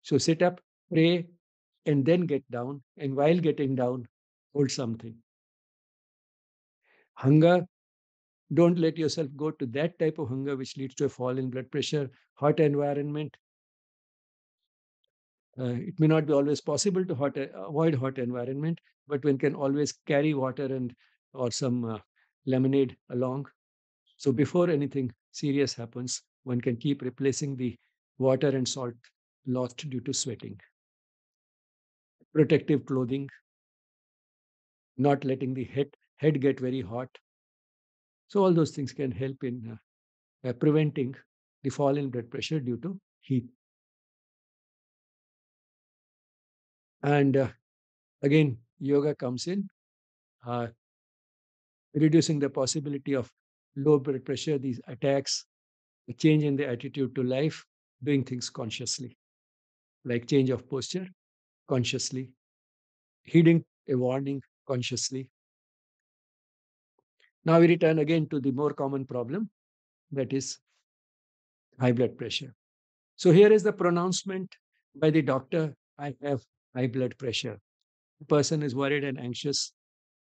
So sit up, pray, and then get down. And while getting down, hold something. Hunger, don't let yourself go to that type of hunger which leads to a fall in blood pressure. Hot environment, uh, it may not be always possible to hot, avoid hot environment, but one can always carry water and or some uh, lemonade along. So before anything serious happens, one can keep replacing the water and salt lost due to sweating. Protective clothing, not letting the head, head get very hot. So all those things can help in uh, uh, preventing the fall in blood pressure due to heat. And uh, again, yoga comes in, uh, reducing the possibility of low blood pressure, these attacks, the change in the attitude to life, doing things consciously, like change of posture consciously, heeding a warning consciously. Now we return again to the more common problem that is high blood pressure. So here is the pronouncement by the doctor I have high blood pressure. The person is worried and anxious,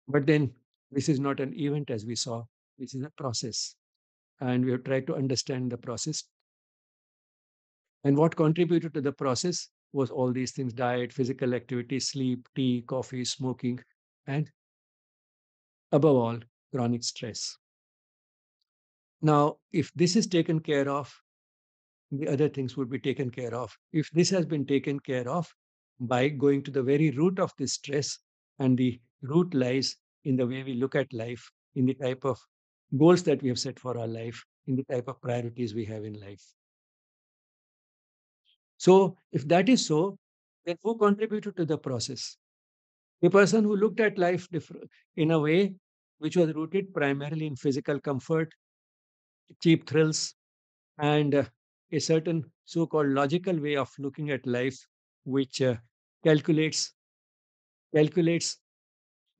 but then this is not an event as we saw, this is a process. And we have tried to understand the process. And what contributed to the process was all these things diet, physical activity, sleep, tea, coffee, smoking, and above all, chronic stress. Now, if this is taken care of, the other things would be taken care of. If this has been taken care of, by going to the very root of this stress. And the root lies in the way we look at life, in the type of goals that we have set for our life, in the type of priorities we have in life. So, if that is so, then who contributed to the process? A person who looked at life in a way which was rooted primarily in physical comfort, cheap thrills, and uh, a certain so called logical way of looking at life, which uh, calculates calculates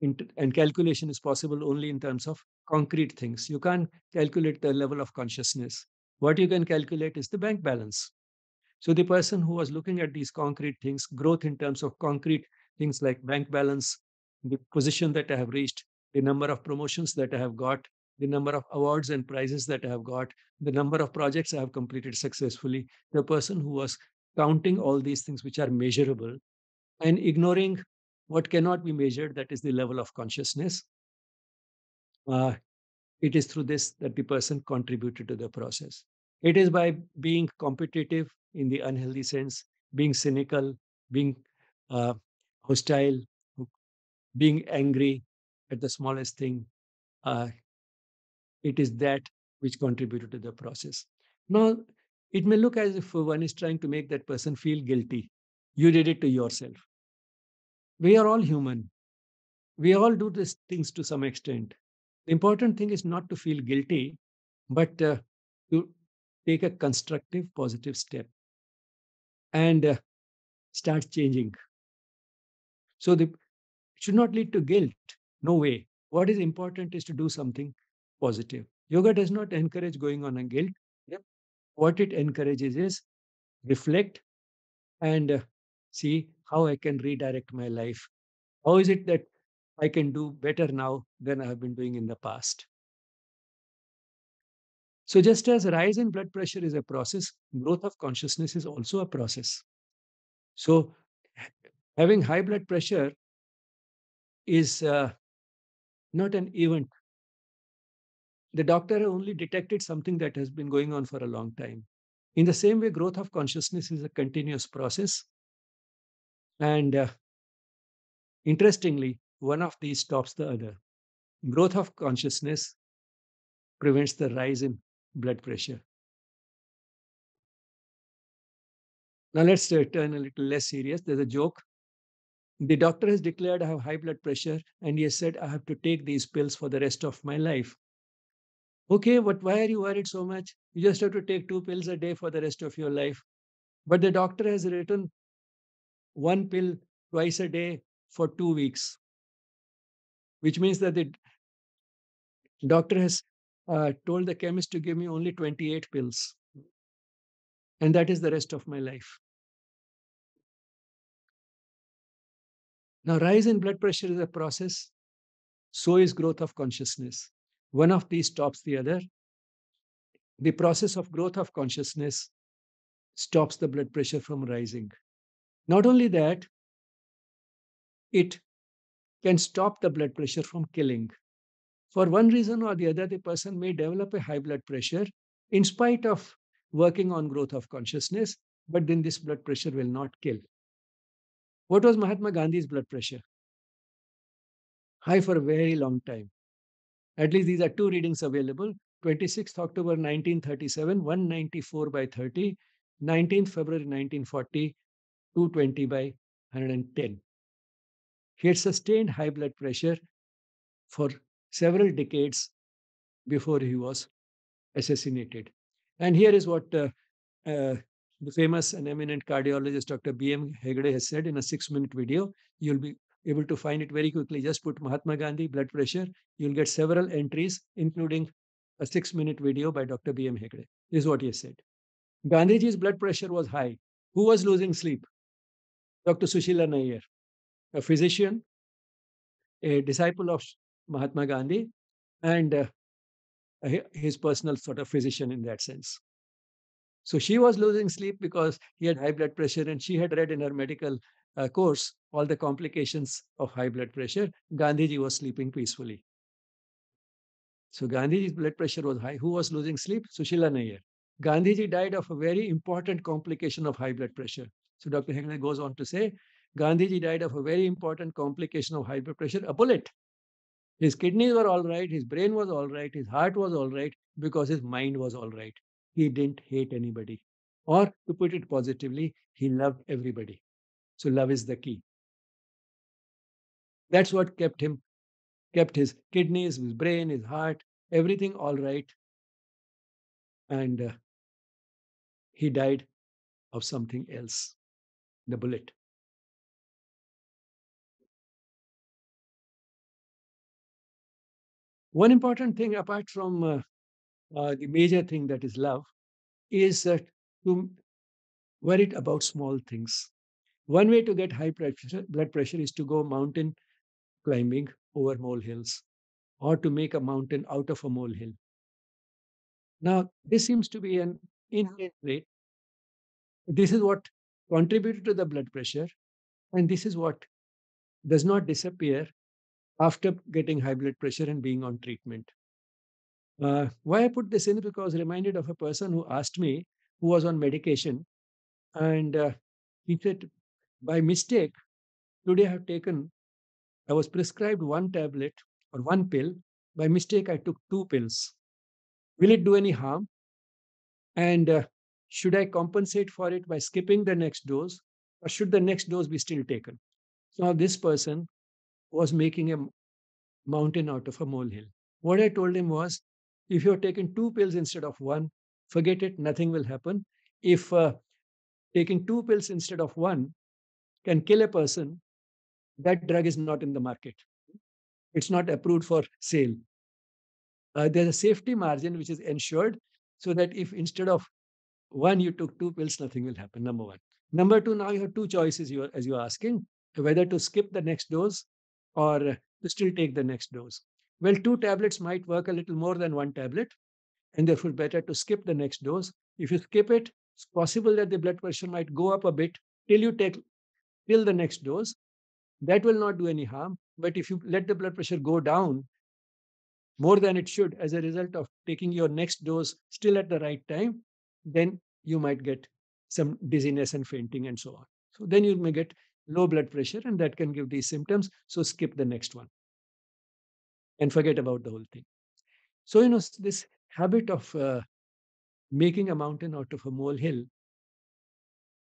and calculation is possible only in terms of concrete things. You can't calculate the level of consciousness. What you can calculate is the bank balance. So the person who was looking at these concrete things, growth in terms of concrete things like bank balance, the position that I have reached, the number of promotions that I have got, the number of awards and prizes that I have got, the number of projects I have completed successfully. The person who was counting all these things which are measurable and ignoring what cannot be measured, that is the level of consciousness. Uh, it is through this that the person contributed to the process. It is by being competitive in the unhealthy sense, being cynical, being uh, hostile, being angry at the smallest thing. Uh, it is that which contributed to the process. Now, it may look as if one is trying to make that person feel guilty. You did it to yourself. We are all human. We all do these things to some extent. The important thing is not to feel guilty, but uh, to take a constructive, positive step and uh, start changing. So the should not lead to guilt. No way. What is important is to do something positive. Yoga does not encourage going on a guilt. Yep. What it encourages is reflect and uh, see how I can redirect my life. How is it that I can do better now than I have been doing in the past? So, just as rise in blood pressure is a process, growth of consciousness is also a process. So, having high blood pressure is uh, not an event. The doctor only detected something that has been going on for a long time. In the same way, growth of consciousness is a continuous process. And uh, interestingly, one of these stops the other. Growth of consciousness prevents the rise in blood pressure. Now let's uh, turn a little less serious. There's a joke. The doctor has declared I have high blood pressure and he has said I have to take these pills for the rest of my life. Okay, but why are you worried so much? You just have to take two pills a day for the rest of your life. But the doctor has written one pill twice a day for two weeks, which means that the doctor has uh, told the chemist to give me only 28 pills. And that is the rest of my life. Now, rise in blood pressure is a process. So is growth of consciousness. One of these stops the other. The process of growth of consciousness stops the blood pressure from rising. Not only that, it can stop the blood pressure from killing. For one reason or the other, the person may develop a high blood pressure in spite of working on growth of consciousness, but then this blood pressure will not kill. What was Mahatma Gandhi's blood pressure? High for a very long time. At least these are two readings available. 26th October 1937, 194 by 30. 19th February 1940, 220 by 110. He had sustained high blood pressure for several decades before he was assassinated. And here is what uh, uh, the famous and eminent cardiologist Dr. B.M. Hegde has said in a six minute video. You'll be able to find it very quickly. Just put Mahatma Gandhi blood pressure. You'll get several entries, including a six minute video by Dr. B.M. Hegde. This is what he said. Gandhiji's blood pressure was high. Who was losing sleep? Dr. Sushila Nair, a physician, a disciple of Mahatma Gandhi, and uh, his personal sort of physician in that sense. So she was losing sleep because he had high blood pressure, and she had read in her medical uh, course all the complications of high blood pressure. Gandhiji was sleeping peacefully. So Gandhiji's blood pressure was high. Who was losing sleep? Sushila Nair. Gandhiji died of a very important complication of high blood pressure. So Dr. Hegde goes on to say, Gandhiji died of a very important complication of high blood pressure, a bullet. His kidneys were all right, his brain was all right, his heart was all right, because his mind was all right. He didn't hate anybody. Or to put it positively, he loved everybody. So love is the key. That's what kept him, kept his kidneys, his brain, his heart, everything all right. And uh, he died of something else, the bullet. One important thing, apart from uh, uh, the major thing that is love, is uh, to worry about small things. One way to get high pressure, blood pressure is to go mountain climbing over molehills or to make a mountain out of a molehill. Now, this seems to be an inherent trait. This is what contributed to the blood pressure, and this is what does not disappear after getting high blood pressure and being on treatment. Uh, why I put this in because reminded of a person who asked me who was on medication, and uh, he said, by mistake, today I have taken, I was prescribed one tablet or one pill. By mistake, I took two pills. Will it do any harm? And uh, should I compensate for it by skipping the next dose, or should the next dose be still taken? So this person was making a mountain out of a molehill. What I told him was, if you're taking two pills instead of one, forget it, nothing will happen. If uh, taking two pills instead of one can kill a person, that drug is not in the market. It's not approved for sale. Uh, there's a safety margin which is ensured so that if instead of one you took two pills, nothing will happen. Number one. Number two, now you have two choices you are, as you're asking whether to skip the next dose or uh, to still take the next dose. Well, two tablets might work a little more than one tablet, and therefore better to skip the next dose. If you skip it, it's possible that the blood pressure might go up a bit till you take till the next dose. That will not do any harm. But if you let the blood pressure go down more than it should as a result of taking your next dose still at the right time, then you might get some dizziness and fainting and so on. So then you may get low blood pressure and that can give these symptoms. So skip the next one and forget about the whole thing. So, you know, this habit of uh, making a mountain out of a molehill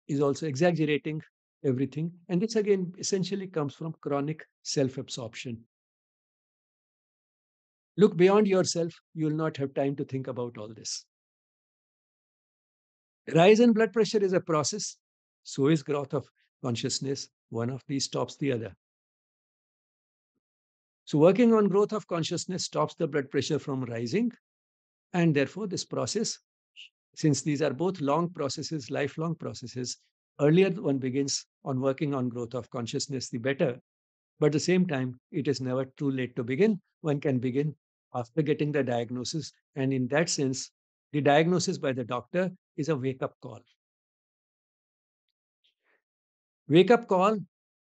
is also exaggerating everything. And this again essentially comes from chronic self absorption. Look beyond yourself, you will not have time to think about all this. Rise in blood pressure is a process, so is growth of consciousness. One of these stops the other. So working on growth of consciousness stops the blood pressure from rising. And therefore, this process, since these are both long processes, lifelong processes, earlier one begins on working on growth of consciousness, the better. But at the same time, it is never too late to begin. One can begin after getting the diagnosis. And in that sense, the diagnosis by the doctor is a wake up call. Wake up call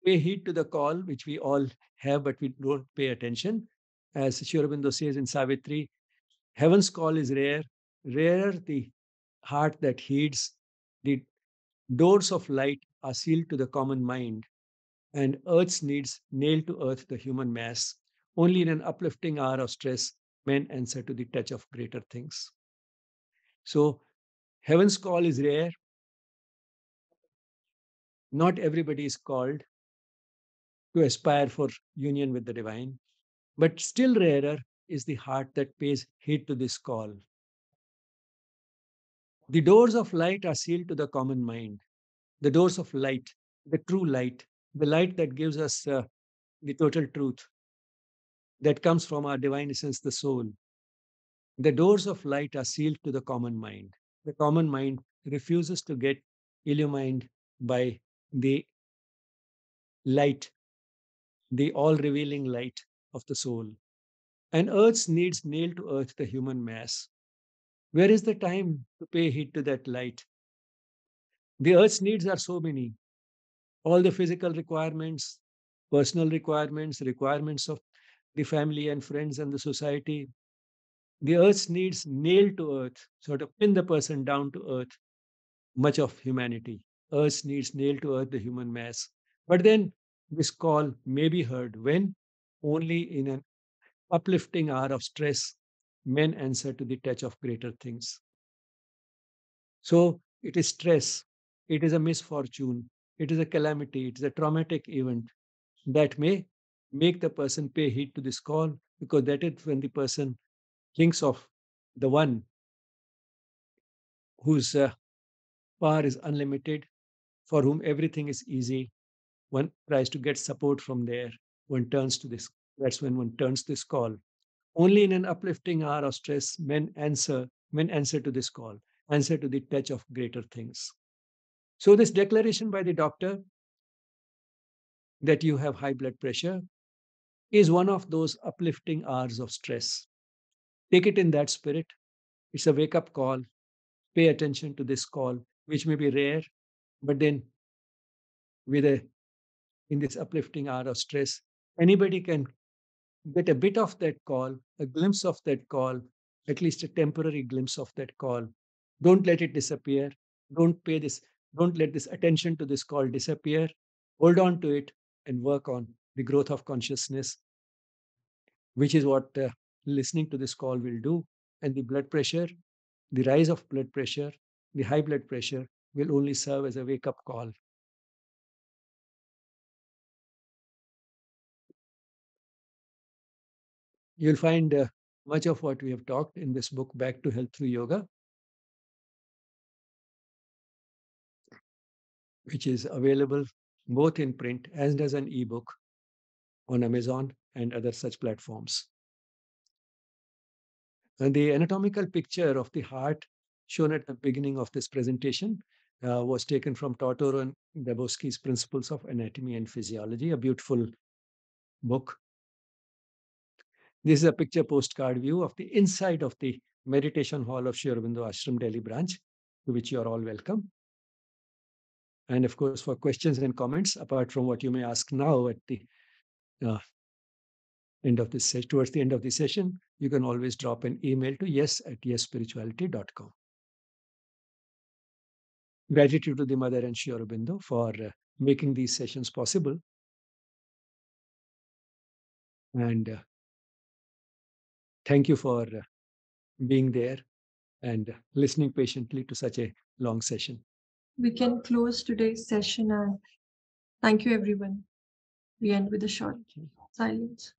pay heed to the call, which we all have, but we don't pay attention. As Sri Aurobindo says in Savitri, heaven's call is rare, rarer the heart that heeds. The doors of light are sealed to the common mind, and earth's needs nail to earth the human mass. Only in an uplifting hour of stress, men answer to the touch of greater things. So, heaven's call is rare. Not everybody is called to aspire for union with the divine. But still rarer is the heart that pays heed to this call. The doors of light are sealed to the common mind. The doors of light, the true light, the light that gives us uh, the total truth that comes from our divine essence, the soul. The doors of light are sealed to the common mind. The common mind refuses to get illumined by the light the all revealing light of the soul. And earth's needs nail to earth the human mass. Where is the time to pay heed to that light? The earth's needs are so many. All the physical requirements, personal requirements, requirements of the family and friends and the society. The earth's needs nail to earth, sort of pin the person down to earth, much of humanity. Earth's needs nail to earth the human mass. But then this call may be heard when only in an uplifting hour of stress men answer to the touch of greater things. So it is stress, it is a misfortune, it is a calamity, it is a traumatic event that may make the person pay heed to this call because that is when the person thinks of the one whose uh, power is unlimited, for whom everything is easy. One tries to get support from there. One turns to this. That's when one turns this call. Only in an uplifting hour of stress, men answer, men answer to this call, answer to the touch of greater things. So this declaration by the doctor that you have high blood pressure is one of those uplifting hours of stress. Take it in that spirit. It's a wake up call. Pay attention to this call, which may be rare, but then with a in this uplifting hour of stress, anybody can get a bit of that call, a glimpse of that call, at least a temporary glimpse of that call. Don't let it disappear. Don't pay this, don't let this attention to this call disappear. Hold on to it and work on the growth of consciousness, which is what uh, listening to this call will do. And the blood pressure, the rise of blood pressure, the high blood pressure will only serve as a wake up call. You'll find uh, much of what we have talked in this book, Back to Health Through Yoga, which is available both in print as does an ebook on Amazon and other such platforms. And the anatomical picture of the heart shown at the beginning of this presentation uh, was taken from Tortora and Grabowski's Principles of Anatomy and Physiology, a beautiful book this is a picture postcard view of the inside of the meditation hall of Sri Aurobindo Ashram Delhi branch, to which you are all welcome. And of course, for questions and comments, apart from what you may ask now at the uh, end of this towards the end of the session, you can always drop an email to yes at yesspirituality.com. Gratitude to the Mother and Sri Aurobindo for uh, making these sessions possible. And uh, thank you for being there and listening patiently to such a long session. We can close today's session and thank you, everyone. We end with a short silence.